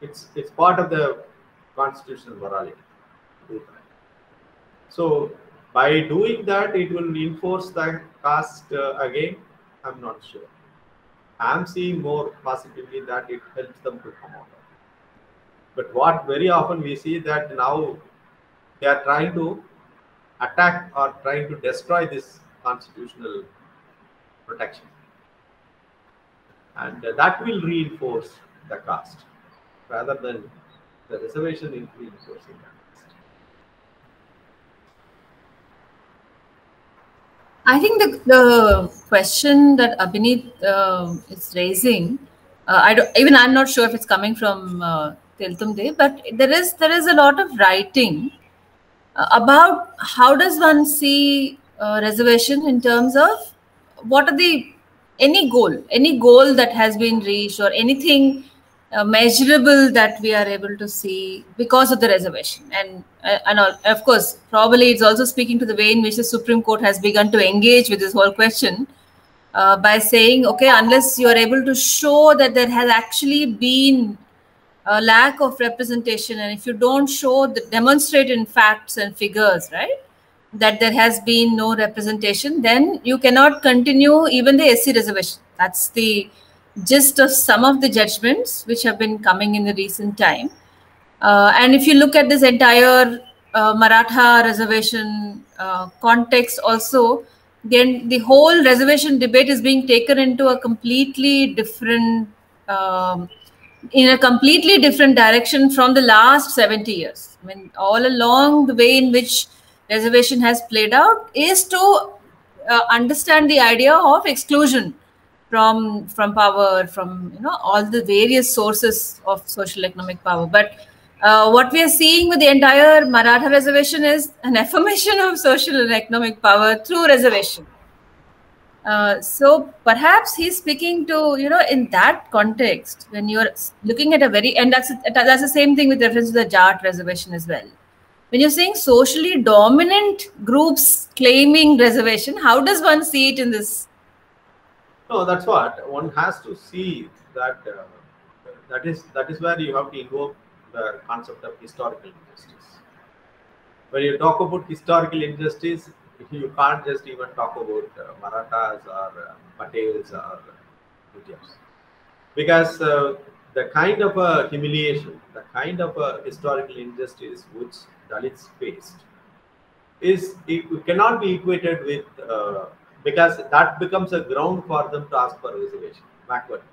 it's it's part of the constitutional morality. So by doing that, it will enforce the caste uh, again. I'm not sure. I'm seeing more positively that it helps them to come out. But what very often we see that now they are trying to attack or trying to destroy this constitutional protection. And uh, that will reinforce the caste rather than the reservation in reinforcing the caste. I think the, the question that Abhineet uh, is raising, uh, I don't, even I'm not sure if it's coming from uh, Teltumbde, but there is there is a lot of writing uh, about how does one see uh, reservation in terms of what are the any goal, any goal that has been reached or anything uh, measurable that we are able to see because of the reservation. And uh, and all, of course probably it's also speaking to the way in which the supreme court has begun to engage with this whole question uh, by saying okay unless you are able to show that there has actually been a lack of representation and if you don't show the demonstrate in facts and figures right that there has been no representation then you cannot continue even the sc reservation that's the gist of some of the judgments which have been coming in the recent time. Uh, and if you look at this entire uh, Maratha reservation uh, context, also, then the whole reservation debate is being taken into a completely different, um, in a completely different direction from the last 70 years. I mean, all along the way in which reservation has played out is to uh, understand the idea of exclusion from from power from you know all the various sources of social economic power. But uh, what we are seeing with the entire maratha reservation is an affirmation of social and economic power through reservation. Uh, so perhaps he's speaking to you know in that context when you're looking at a very and that's that's the same thing with reference to the jat reservation as well when you're saying socially dominant groups claiming reservation how does one see it in this no, that's what one has to see that uh, that is that is where you have to invoke the concept of historical injustice. When you talk about historical injustice, you can't just even talk about uh, Marathas or uh, Patels or Gujarats. because uh, the kind of a humiliation, the kind of a historical injustice which Dalits faced is it cannot be equated with uh, because that becomes a ground for them to ask for reservation backwards.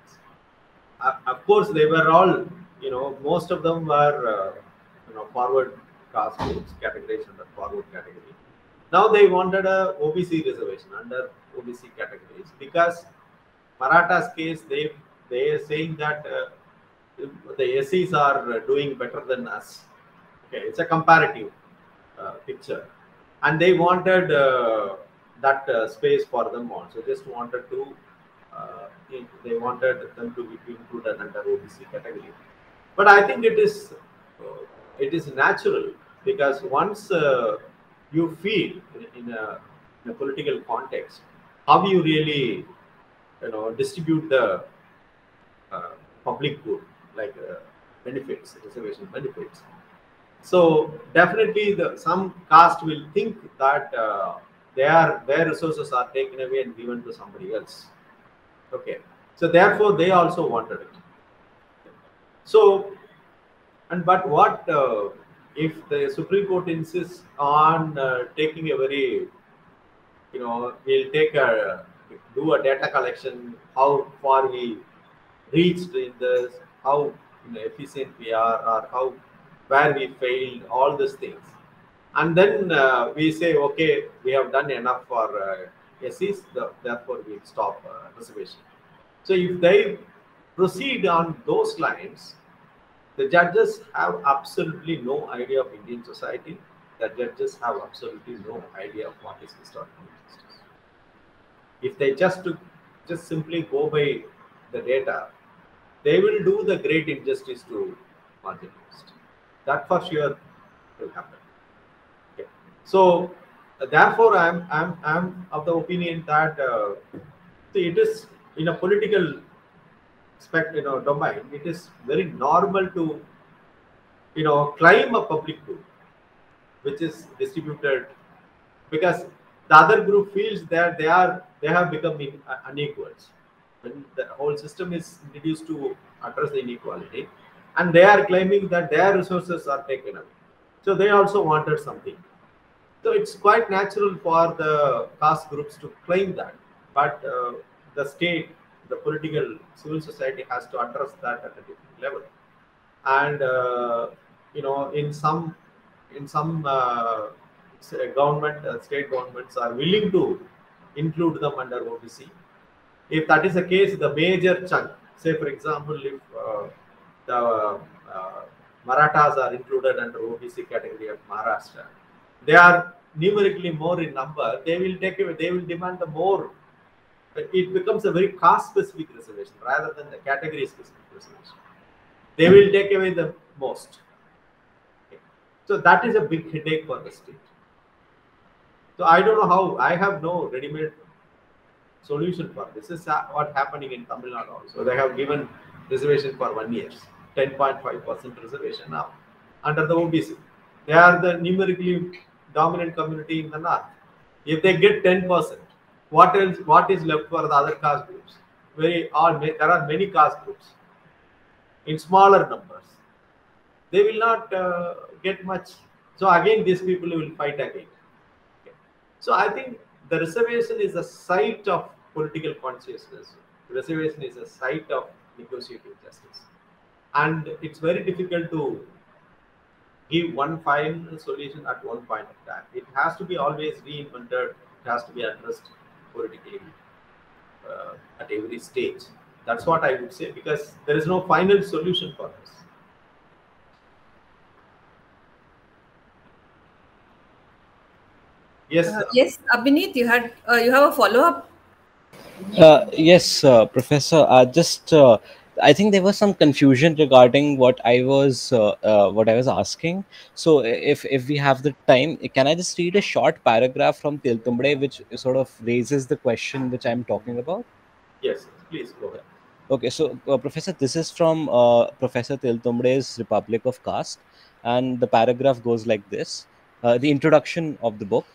Uh, of course, they were all you know most of them were uh, you know forward caste groups categorized under forward category. Now they wanted a OBC reservation under OBC categories because Marathas case they they are saying that uh, the SCs are doing better than us. Okay, it's a comparative uh, picture, and they wanted uh, that uh, space for them also. Just wanted to uh, they wanted them to be included under OBC category. But I think it is uh, it is natural because once uh, you feel in, in, a, in a political context how you really you know distribute the uh, public good like uh, benefits reservation benefits so definitely the some caste will think that uh, their their resources are taken away and given to somebody else. Okay. So therefore they also wanted it. So and but what uh, if the Supreme Court insists on uh, taking a very, you know, we'll take a do a data collection, how far we reached in this, how you know, efficient we are, or how where we failed, all these things, and then uh, we say, okay, we have done enough for uh, the, therefore we stop uh, reservation. So if they proceed on those lines, the judges have absolutely no idea of Indian society. The judges have absolutely no idea of what is historical justice. If they just to just simply go by the data, they will do the great injustice to marginalized. That for sure will happen. Okay. So therefore, I'm I'm I'm of the opinion that uh, it is in a political spect you know domain it is very normal to you know climb a public good which is distributed because the other group feels that they are they have become uh, unequals when the whole system is introduced to address the inequality and they are claiming that their resources are taken away so they also wanted something. So it's quite natural for the caste groups to claim that. But uh, the state the political civil society has to address that at a different level. And uh, you know in some in some uh, government uh, state governments are willing to include them under obc if that is the case the major chunk say for example if uh, the uh, marathas are included under obc category of maharashtra they are numerically more in number they will take they will demand the more it becomes a very caste specific reservation rather than the category specific reservation. They will take away the most. Okay. So that is a big headache for the state. So I don't know how, I have no ready made solution for this. This is what happening in Tamil Nadu also. They have given reservation for one year, 10.5% reservation now under the OBC. They are the numerically dominant community in the north. If they get 10%, what else what is left for the other caste groups very all there are many caste groups in smaller numbers they will not uh, get much so again these people will fight again okay. so i think the reservation is a site of political consciousness reservation is a site of negotiating justice and it's very difficult to give one final solution at one point of time it has to be always reinvented it has to be addressed politically uh, at every stage. That's what I would say because there is no final solution for this. Yes. Uh, yes, Abhinit, you had uh, you have a follow up. Uh, yes, uh, Professor. Uh, just uh, I think there was some confusion regarding what I was uh, uh, what I was asking. So if if we have the time, can I just read a short paragraph from Teltumbde which sort of raises the question which I'm talking about? Yes, please go ahead. Okay, so uh, Professor, this is from uh, Professor Teltumbde's Republic of Caste, and the paragraph goes like this: uh, the introduction of the book.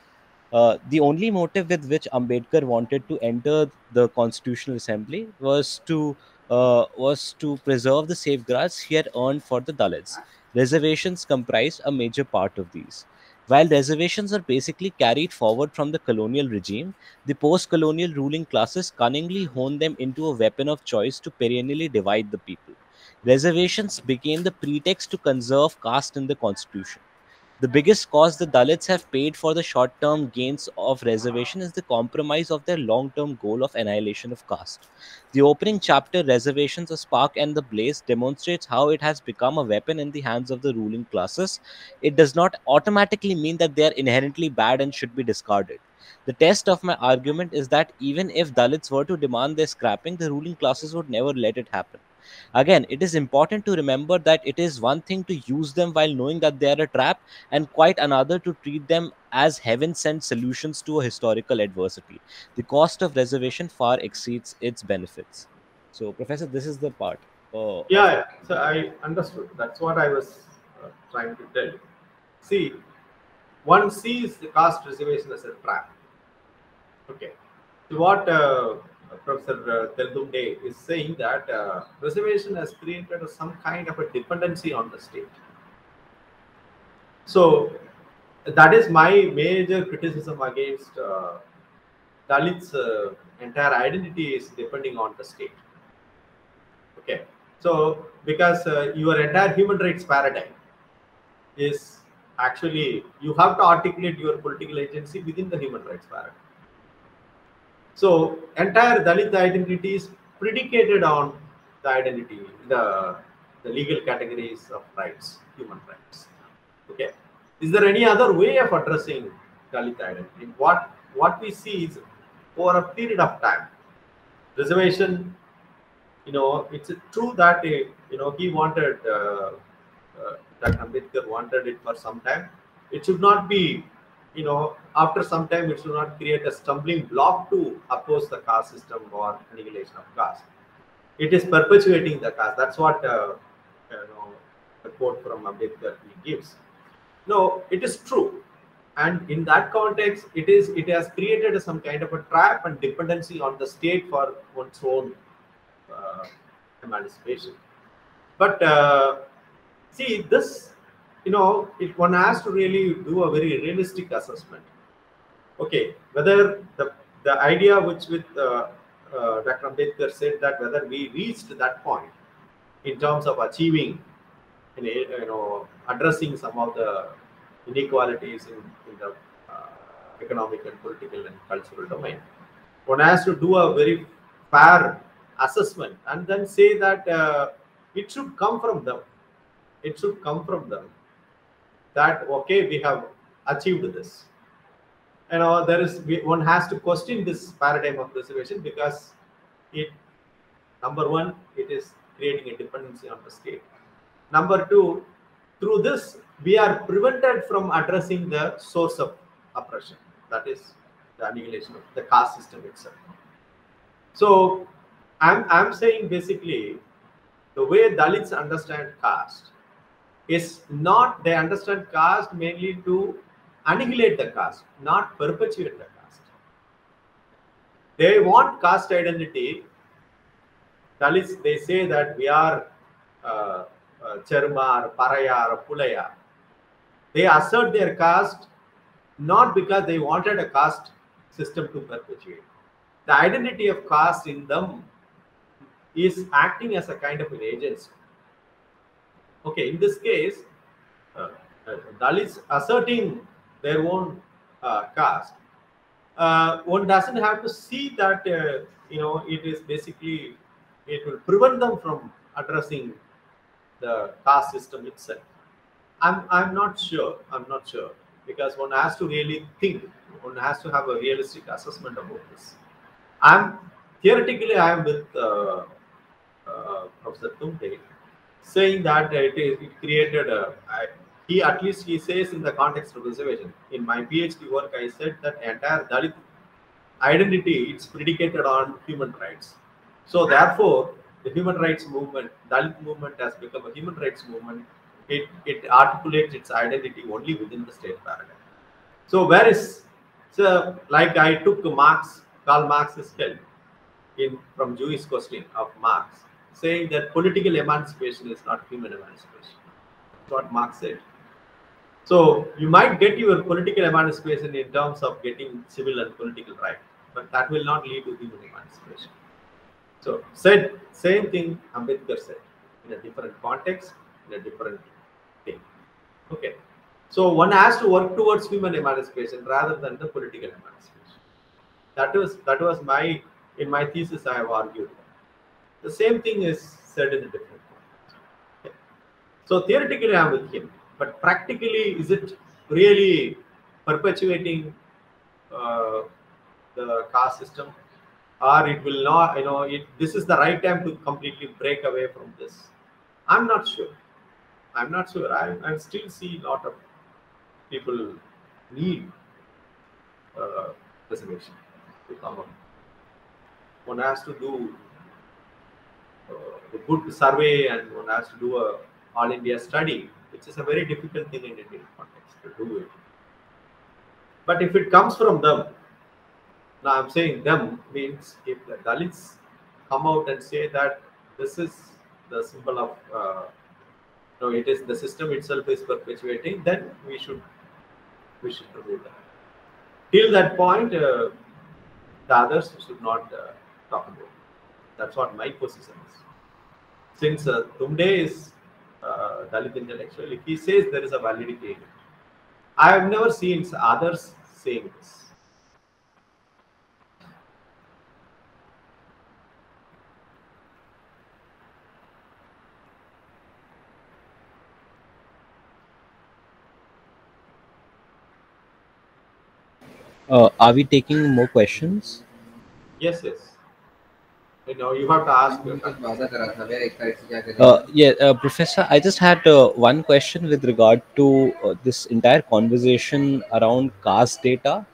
Uh, the only motive with which Ambedkar wanted to enter the Constitutional Assembly was to uh, was to preserve the safeguards he had earned for the Dalits. Reservations comprised a major part of these. While reservations are basically carried forward from the colonial regime, the post colonial ruling classes cunningly honed them into a weapon of choice to perennially divide the people. Reservations became the pretext to conserve caste in the constitution. The biggest cost the Dalits have paid for the short term gains of reservation is the compromise of their long term goal of annihilation of caste. The opening chapter, Reservations, A Spark and the Blaze, demonstrates how it has become a weapon in the hands of the ruling classes. It does not automatically mean that they are inherently bad and should be discarded. The test of my argument is that even if Dalits were to demand their scrapping, the ruling classes would never let it happen. Again, it is important to remember that it is one thing to use them while knowing that they are a trap, and quite another to treat them as heaven sent solutions to a historical adversity. The cost of reservation far exceeds its benefits. So, Professor, this is the part. Uh, Yeah. So I understood. That's what I was uh, trying to tell you. See, one sees the caste reservation as a trap. Okay. So what uh, Professor uh, Teltumbde is saying that uh, reservation has created some kind of a dependency on the state. So that is my major criticism against uh, Dalit's uh, entire identity is depending on the state. Okay, so because uh, your entire human rights paradigm is actually you have to articulate your political agency within the human rights paradigm. So entire Dalit identity is predicated on the identity, the the legal categories of rights, human rights. Okay, is there any other way of addressing Dalit identity? What what we see is over a period of time, reservation. You know, it's true that uh, you know he wanted uh, uh, Dr. Ambedkar wanted it for some time. It should not be, you know, after some time it should not create a stumbling block to oppose the caste system or annihilation of caste. It is perpetuating the caste. That's what uh, you know the quote from Ambedkar he gives. No, it is true, and in that context, it is it has created some kind of a trap and dependency on the state for one's own uh, emancipation. But uh, see this you know if one has to really do a very realistic assessment okay whether the the idea which with uh, uh, dr ambedkar said that whether we reached that point in terms of achieving know, you know addressing some of the inequalities in, in the uh, economic and political and cultural domain one has to do a very fair assessment and then say that uh, it should come from them. It should come from them that okay we have achieved this you uh, know there is one has to question this paradigm of reservation because it number one it is creating a dependency on the state. Number two through this we are prevented from addressing the source of oppression that is the annihilation of the caste system itself. So i'm i'm saying basically the way dalits understand caste is not they understand caste mainly to annihilate the caste, not perpetuate the caste. They want caste identity. Dalits, they say that we are uh, uh, Charma or Paraya Pulaya. They assert their caste not because they wanted a caste system to perpetuate. The identity of caste in them is acting as a kind of an agency okay in this case uh, uh, dalits asserting their own uh, caste. Uh, one doesn't have to see that uh, you know it is basically it will prevent them from addressing the caste system itself. I'm i'm not sure i'm not sure because one has to really think one has to have a realistic assessment about this. I'm theoretically i am with uh, professor tumde saying that it is it created a he at least he says in the context of reservation in my phd work i said that entire dalit identity it's predicated on human rights so therefore the human rights movement dalit movement has become a human rights movement it it articulates its identity only within the state paradigm so where is so like i took marx karl marx's help in from jewish question of marx saying that political emancipation is not human emancipation. What Marx said. So you might get your political emancipation in terms of getting civil and political right, but that will not lead to human emancipation. So said same thing Ambedkar said in a different context, in a different thing. Okay. So one has to work towards human emancipation rather than the political emancipation. That was that was my in my thesis I have argued. The same thing is said in a different context. Okay. So theoretically I'm with him, but practically is it really perpetuating uh, the caste system? or it will not you know it, this is the right time to completely break away from this? I'm not sure. I'm not sure. I, I still see a lot of people need uh, to come up. One has to do uh, a good survey and one has to do a all india study which is a very difficult thing in indian context to do it but if it comes from them now I'm saying them means if the Dalits come out and say that this is the symbol of, uh, no, it is the system itself is perpetuating, then we should we should do that. Till that point, uh, the others should not uh, talk about. It. That's what my position is. Since uh, Tumde is uh, Dalit intellectual, he says there is a validity, I have never seen others saying this. Uh, are we taking more questions? Yes, yes. You know, you have to ask. Uh, yeah, uh, Professor, I just had uh, one question with regard to uh, this entire conversation around caste data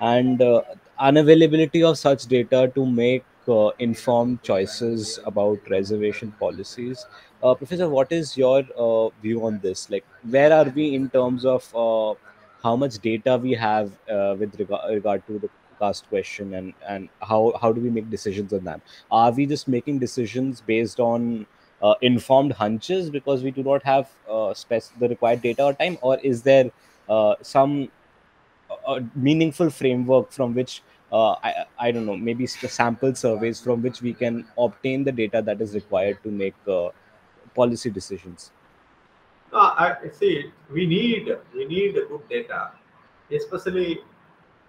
and uh, unavailability of such data to make uh, informed choices about reservation policies. Uh, Professor, what is your uh, view on this? Like, where are we in terms of uh, how much data we have uh, with regard, regard to the caste question and and how how do we make decisions on that are we just making decisions based on uh, informed hunches because we do not have uh, spec- the required data or time or is there uh, some uh, meaningful framework from which uh, I, I don't know maybe sample surveys from which we can obtain the data that is required to make uh, policy decisions I see. We need we need good data, especially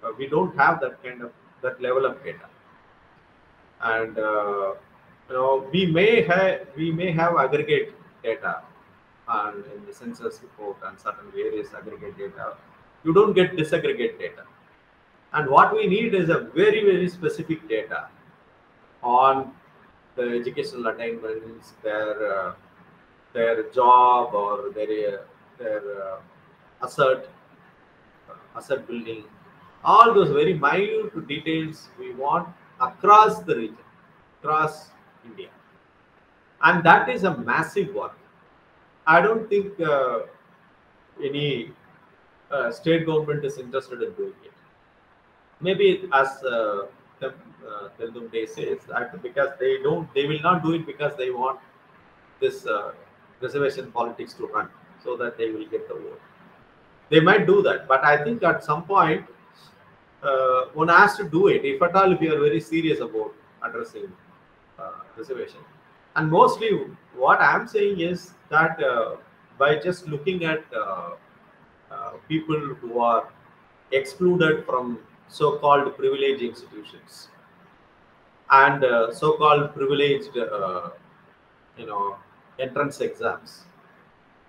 uh, we don't have that kind of that level of data, and uh, you know we may have we may have aggregate data, and in the census report and certain various aggregate data, you don't get disaggregate data, and what we need is a very very specific data on the educational attainments, their uh, their job or their their uh, asset uh, asset building all those very minute details we want across the region across india. And that is a massive work. I don't think uh, any uh, state government is interested in doing it. Maybe as uh, uh, Day says that because they don't they will not do it because they want this uh, reservation politics to run so that they will get the vote. They might do that, but I think at some point uh, one has to do it. If at all, if you are very serious about addressing uh, reservation, and mostly what I am saying is that uh, by just looking at uh, uh, people who are excluded from so-called privileged institutions and uh, so-called privileged, you know, entrance exams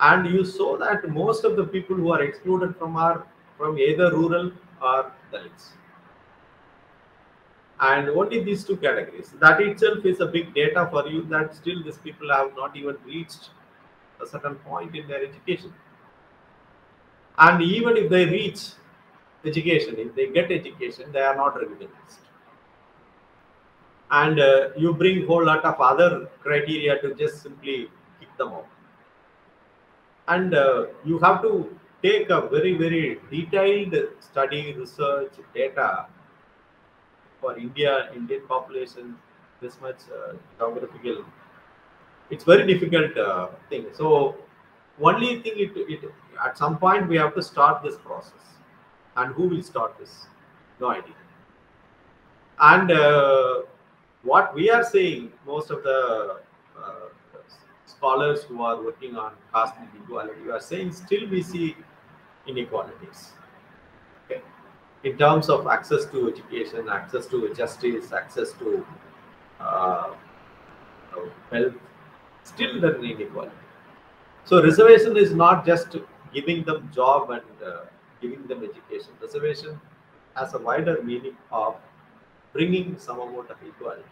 and you saw that most of the people who are excluded from are from either rural or and only these two categories. That itself is a big data for you that still these people have not even reached a certain point in their education. And even if they reach education if they get education they are not recognized and uh, you bring whole lot of other criteria to just simply kick them out and uh, you have to take a very very detailed study research data for india indian population this much uh, geographical it's very difficult uh, thing. So only thing it, it at some point we have to start this process, and who will start this? No idea. And uh, what we are saying, most of the uh, scholars who are working on caste inequality are saying still we see inequalities. Okay. In terms of access to education, access to justice, access to uh, health, still there is inequality. So reservation is not just giving them job and uh, giving them education. Reservation has a wider meaning of bringing some amount of equality.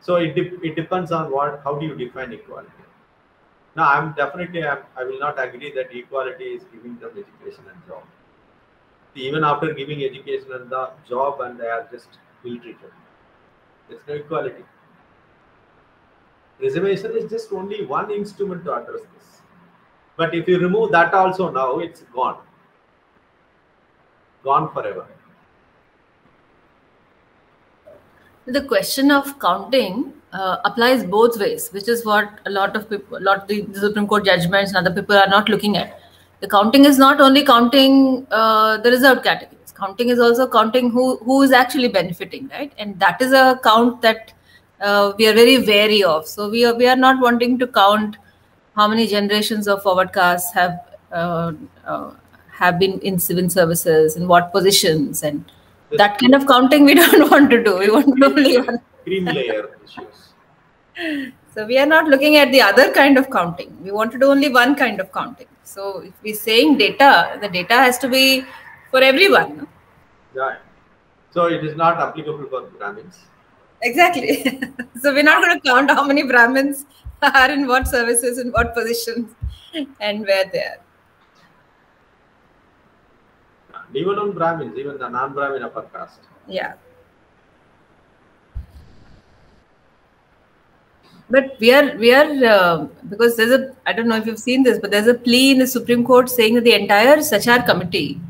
So it, de- it depends on what how do you define equality. Now I'm definitely I'm, I will not agree that equality is giving them education and job. Even after giving education and the job and they are just ill treated. There's no equality. Reservation is just only one instrument to address this. But if you remove that also now, it's gone. Gone forever. The question of counting uh, applies both ways, which is what a lot of people, a lot of the Supreme Court judgments and other people are not looking at. The counting is not only counting uh, the reserved categories. Counting is also counting who who is actually benefiting, right? And that is a count that uh, we are very wary of. So we are we are not wanting to count how many generations of forward castes have uh, uh, have been in civil services and what positions and that kind of counting we don't want to do. We want to only one. Cream layer issues. So we are not looking at the other kind of counting. We want to do only one kind of counting. So if we're saying data, the data has to be for everyone. No? Yeah. So it is not applicable for Brahmins. Exactly. so we're not going to count how many Brahmins are in what services, in what positions, and where they are. Even on Brahmins, even the non-Brahmin upper caste. Yeah. But we are we are uh, because there's a I don't know if you've seen this, but there's a plea in the Supreme Court saying that the entire Sachar committee,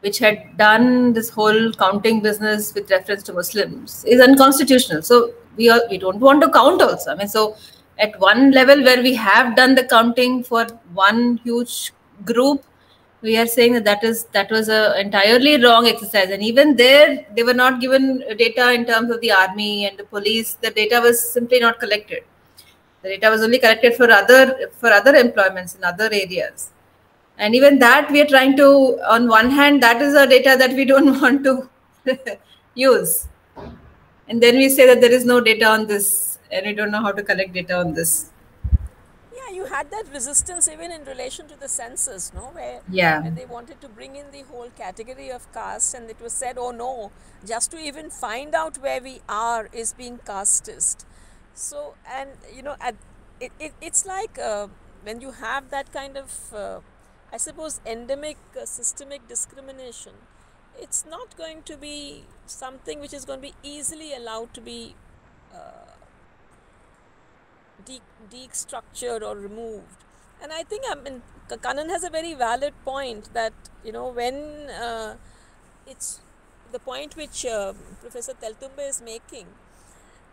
which had done this whole counting business with reference to Muslims, is unconstitutional. So we are we don't want to count also. I mean, so at one level where we have done the counting for one huge group, we are saying that that is that was a entirely wrong exercise. And even there they were not given data in terms of the army and the police. The data was simply not collected. The data was only collected for other for other employments in other areas. And even that we are trying to on one hand that is a data that we don't want to use. And then we say that there is no data on this and we don't know how to collect data on this you had that resistance even in relation to the census no? Where, yeah. where they wanted to bring in the whole category of caste and it was said oh no just to even find out where we are is being casteist so and you know at, it, it, it's like uh, when you have that kind of uh, i suppose endemic uh, systemic discrimination it's not going to be something which is going to be easily allowed to be uh, destructured or removed. And I think I mean Kannan has a very valid point that you know when uh, it's the point which uh, Professor Teltumbde is making.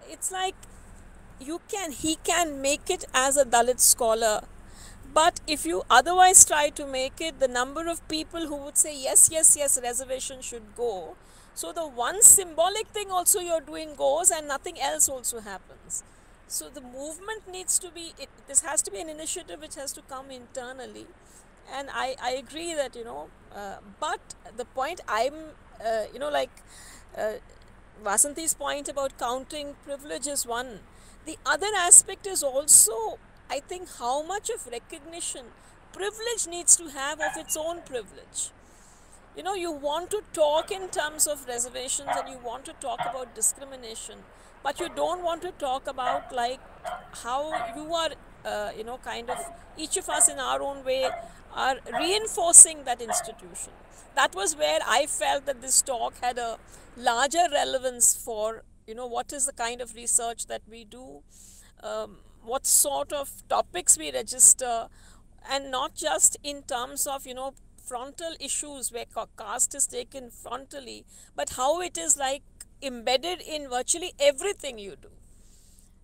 It's like you can he can make it as a Dalit scholar, but if you otherwise try to make it, the number of people who would say yes, yes, yes, reservation should go. So the one symbolic thing also you're doing goes, and nothing else also happens. So the movement needs to be, it, this has to be an initiative which has to come internally. And I, I agree that, you know, uh, but the point I'm, uh, you know, like uh, Vasanti's point about counting privilege is one. The other aspect is also, I think, how much of recognition privilege needs to have of its own privilege. You know, you want to talk in terms of reservations and you want to talk about discrimination but you don't want to talk about like how you are uh, you know kind of each of us in our own way are reinforcing that institution. That was where i felt that this talk had a larger relevance for you know what is the kind of research that we do um, what sort of topics we register and not just in terms of you know frontal issues where caste is taken frontally but how it is like embedded in virtually everything you do.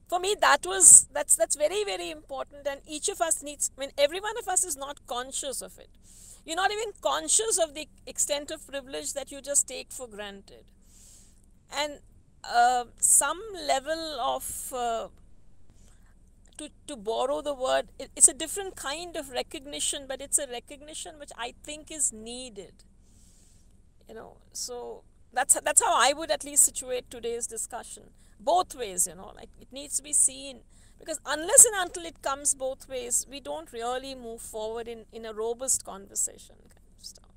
for me that was that's that's very very important and each of us needs i mean every one of us is not conscious of it. You're not even conscious of the extent of privilege that you just take for granted. And uh, some level of uh, to, to borrow the word it, it's a different kind of recognition but it's a recognition which i think is needed. You know so that's that's how i would at least situate today's discussion. Both ways you know like it needs to be seen. Because unless and until it comes both ways we don't really move forward in in a robust conversation kind of stuff.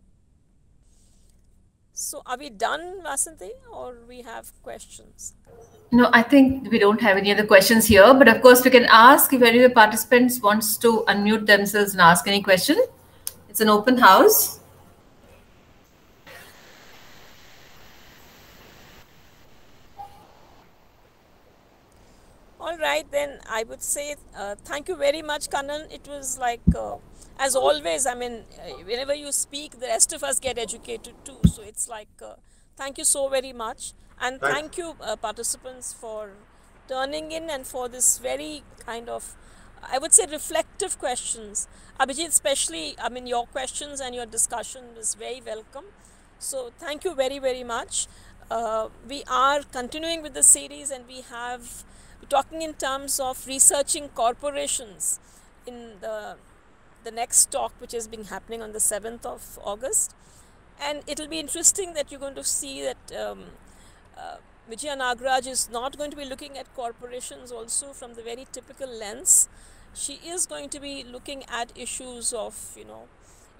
So are we done vasanthi or we have questions? No i think we don't have any other questions here but of course we can ask if any of the participants wants to unmute themselves and ask any question. It's an open house All right, then I would say uh, thank you very much, Kannan. It was like, uh, as always, I mean, uh, whenever you speak, the rest of us get educated too. So it's like, uh, thank you so very much. And Thanks. thank you, uh, participants, for turning in and for this very kind of, I would say, reflective questions. Abhijit, especially, I mean, your questions and your discussion is very welcome. So thank you very, very much. Uh, we are continuing with the series and we have talking in terms of researching corporations in the the next talk which has been happening on the 7th of August. And it'll be interesting that you're going to see that um, uh, Vijaya Nagraj is not going to be looking at corporations also from the very typical lens. She is going to be looking at issues of you know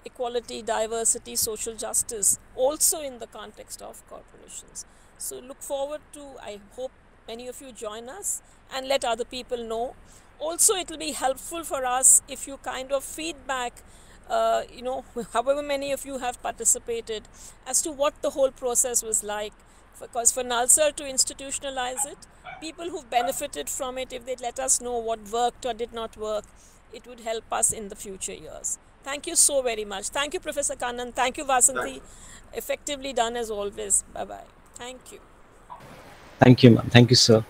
equality diversity social justice also in the context of corporations. So look forward to i hope many of you join us and let other people know. Also, it will be helpful for us if you kind of feedback, uh, you know, however many of you have participated, as to what the whole process was like. Because for NALSAR to institutionalize it, people who've benefited from it, if they let us know what worked or did not work, it would help us in the future years. Thank you so very much. Thank you, Professor Kannan. Thank you, Vasanthi. Effectively done as always. Bye bye. Thank you. Thank you, ma'am. Thank you, sir.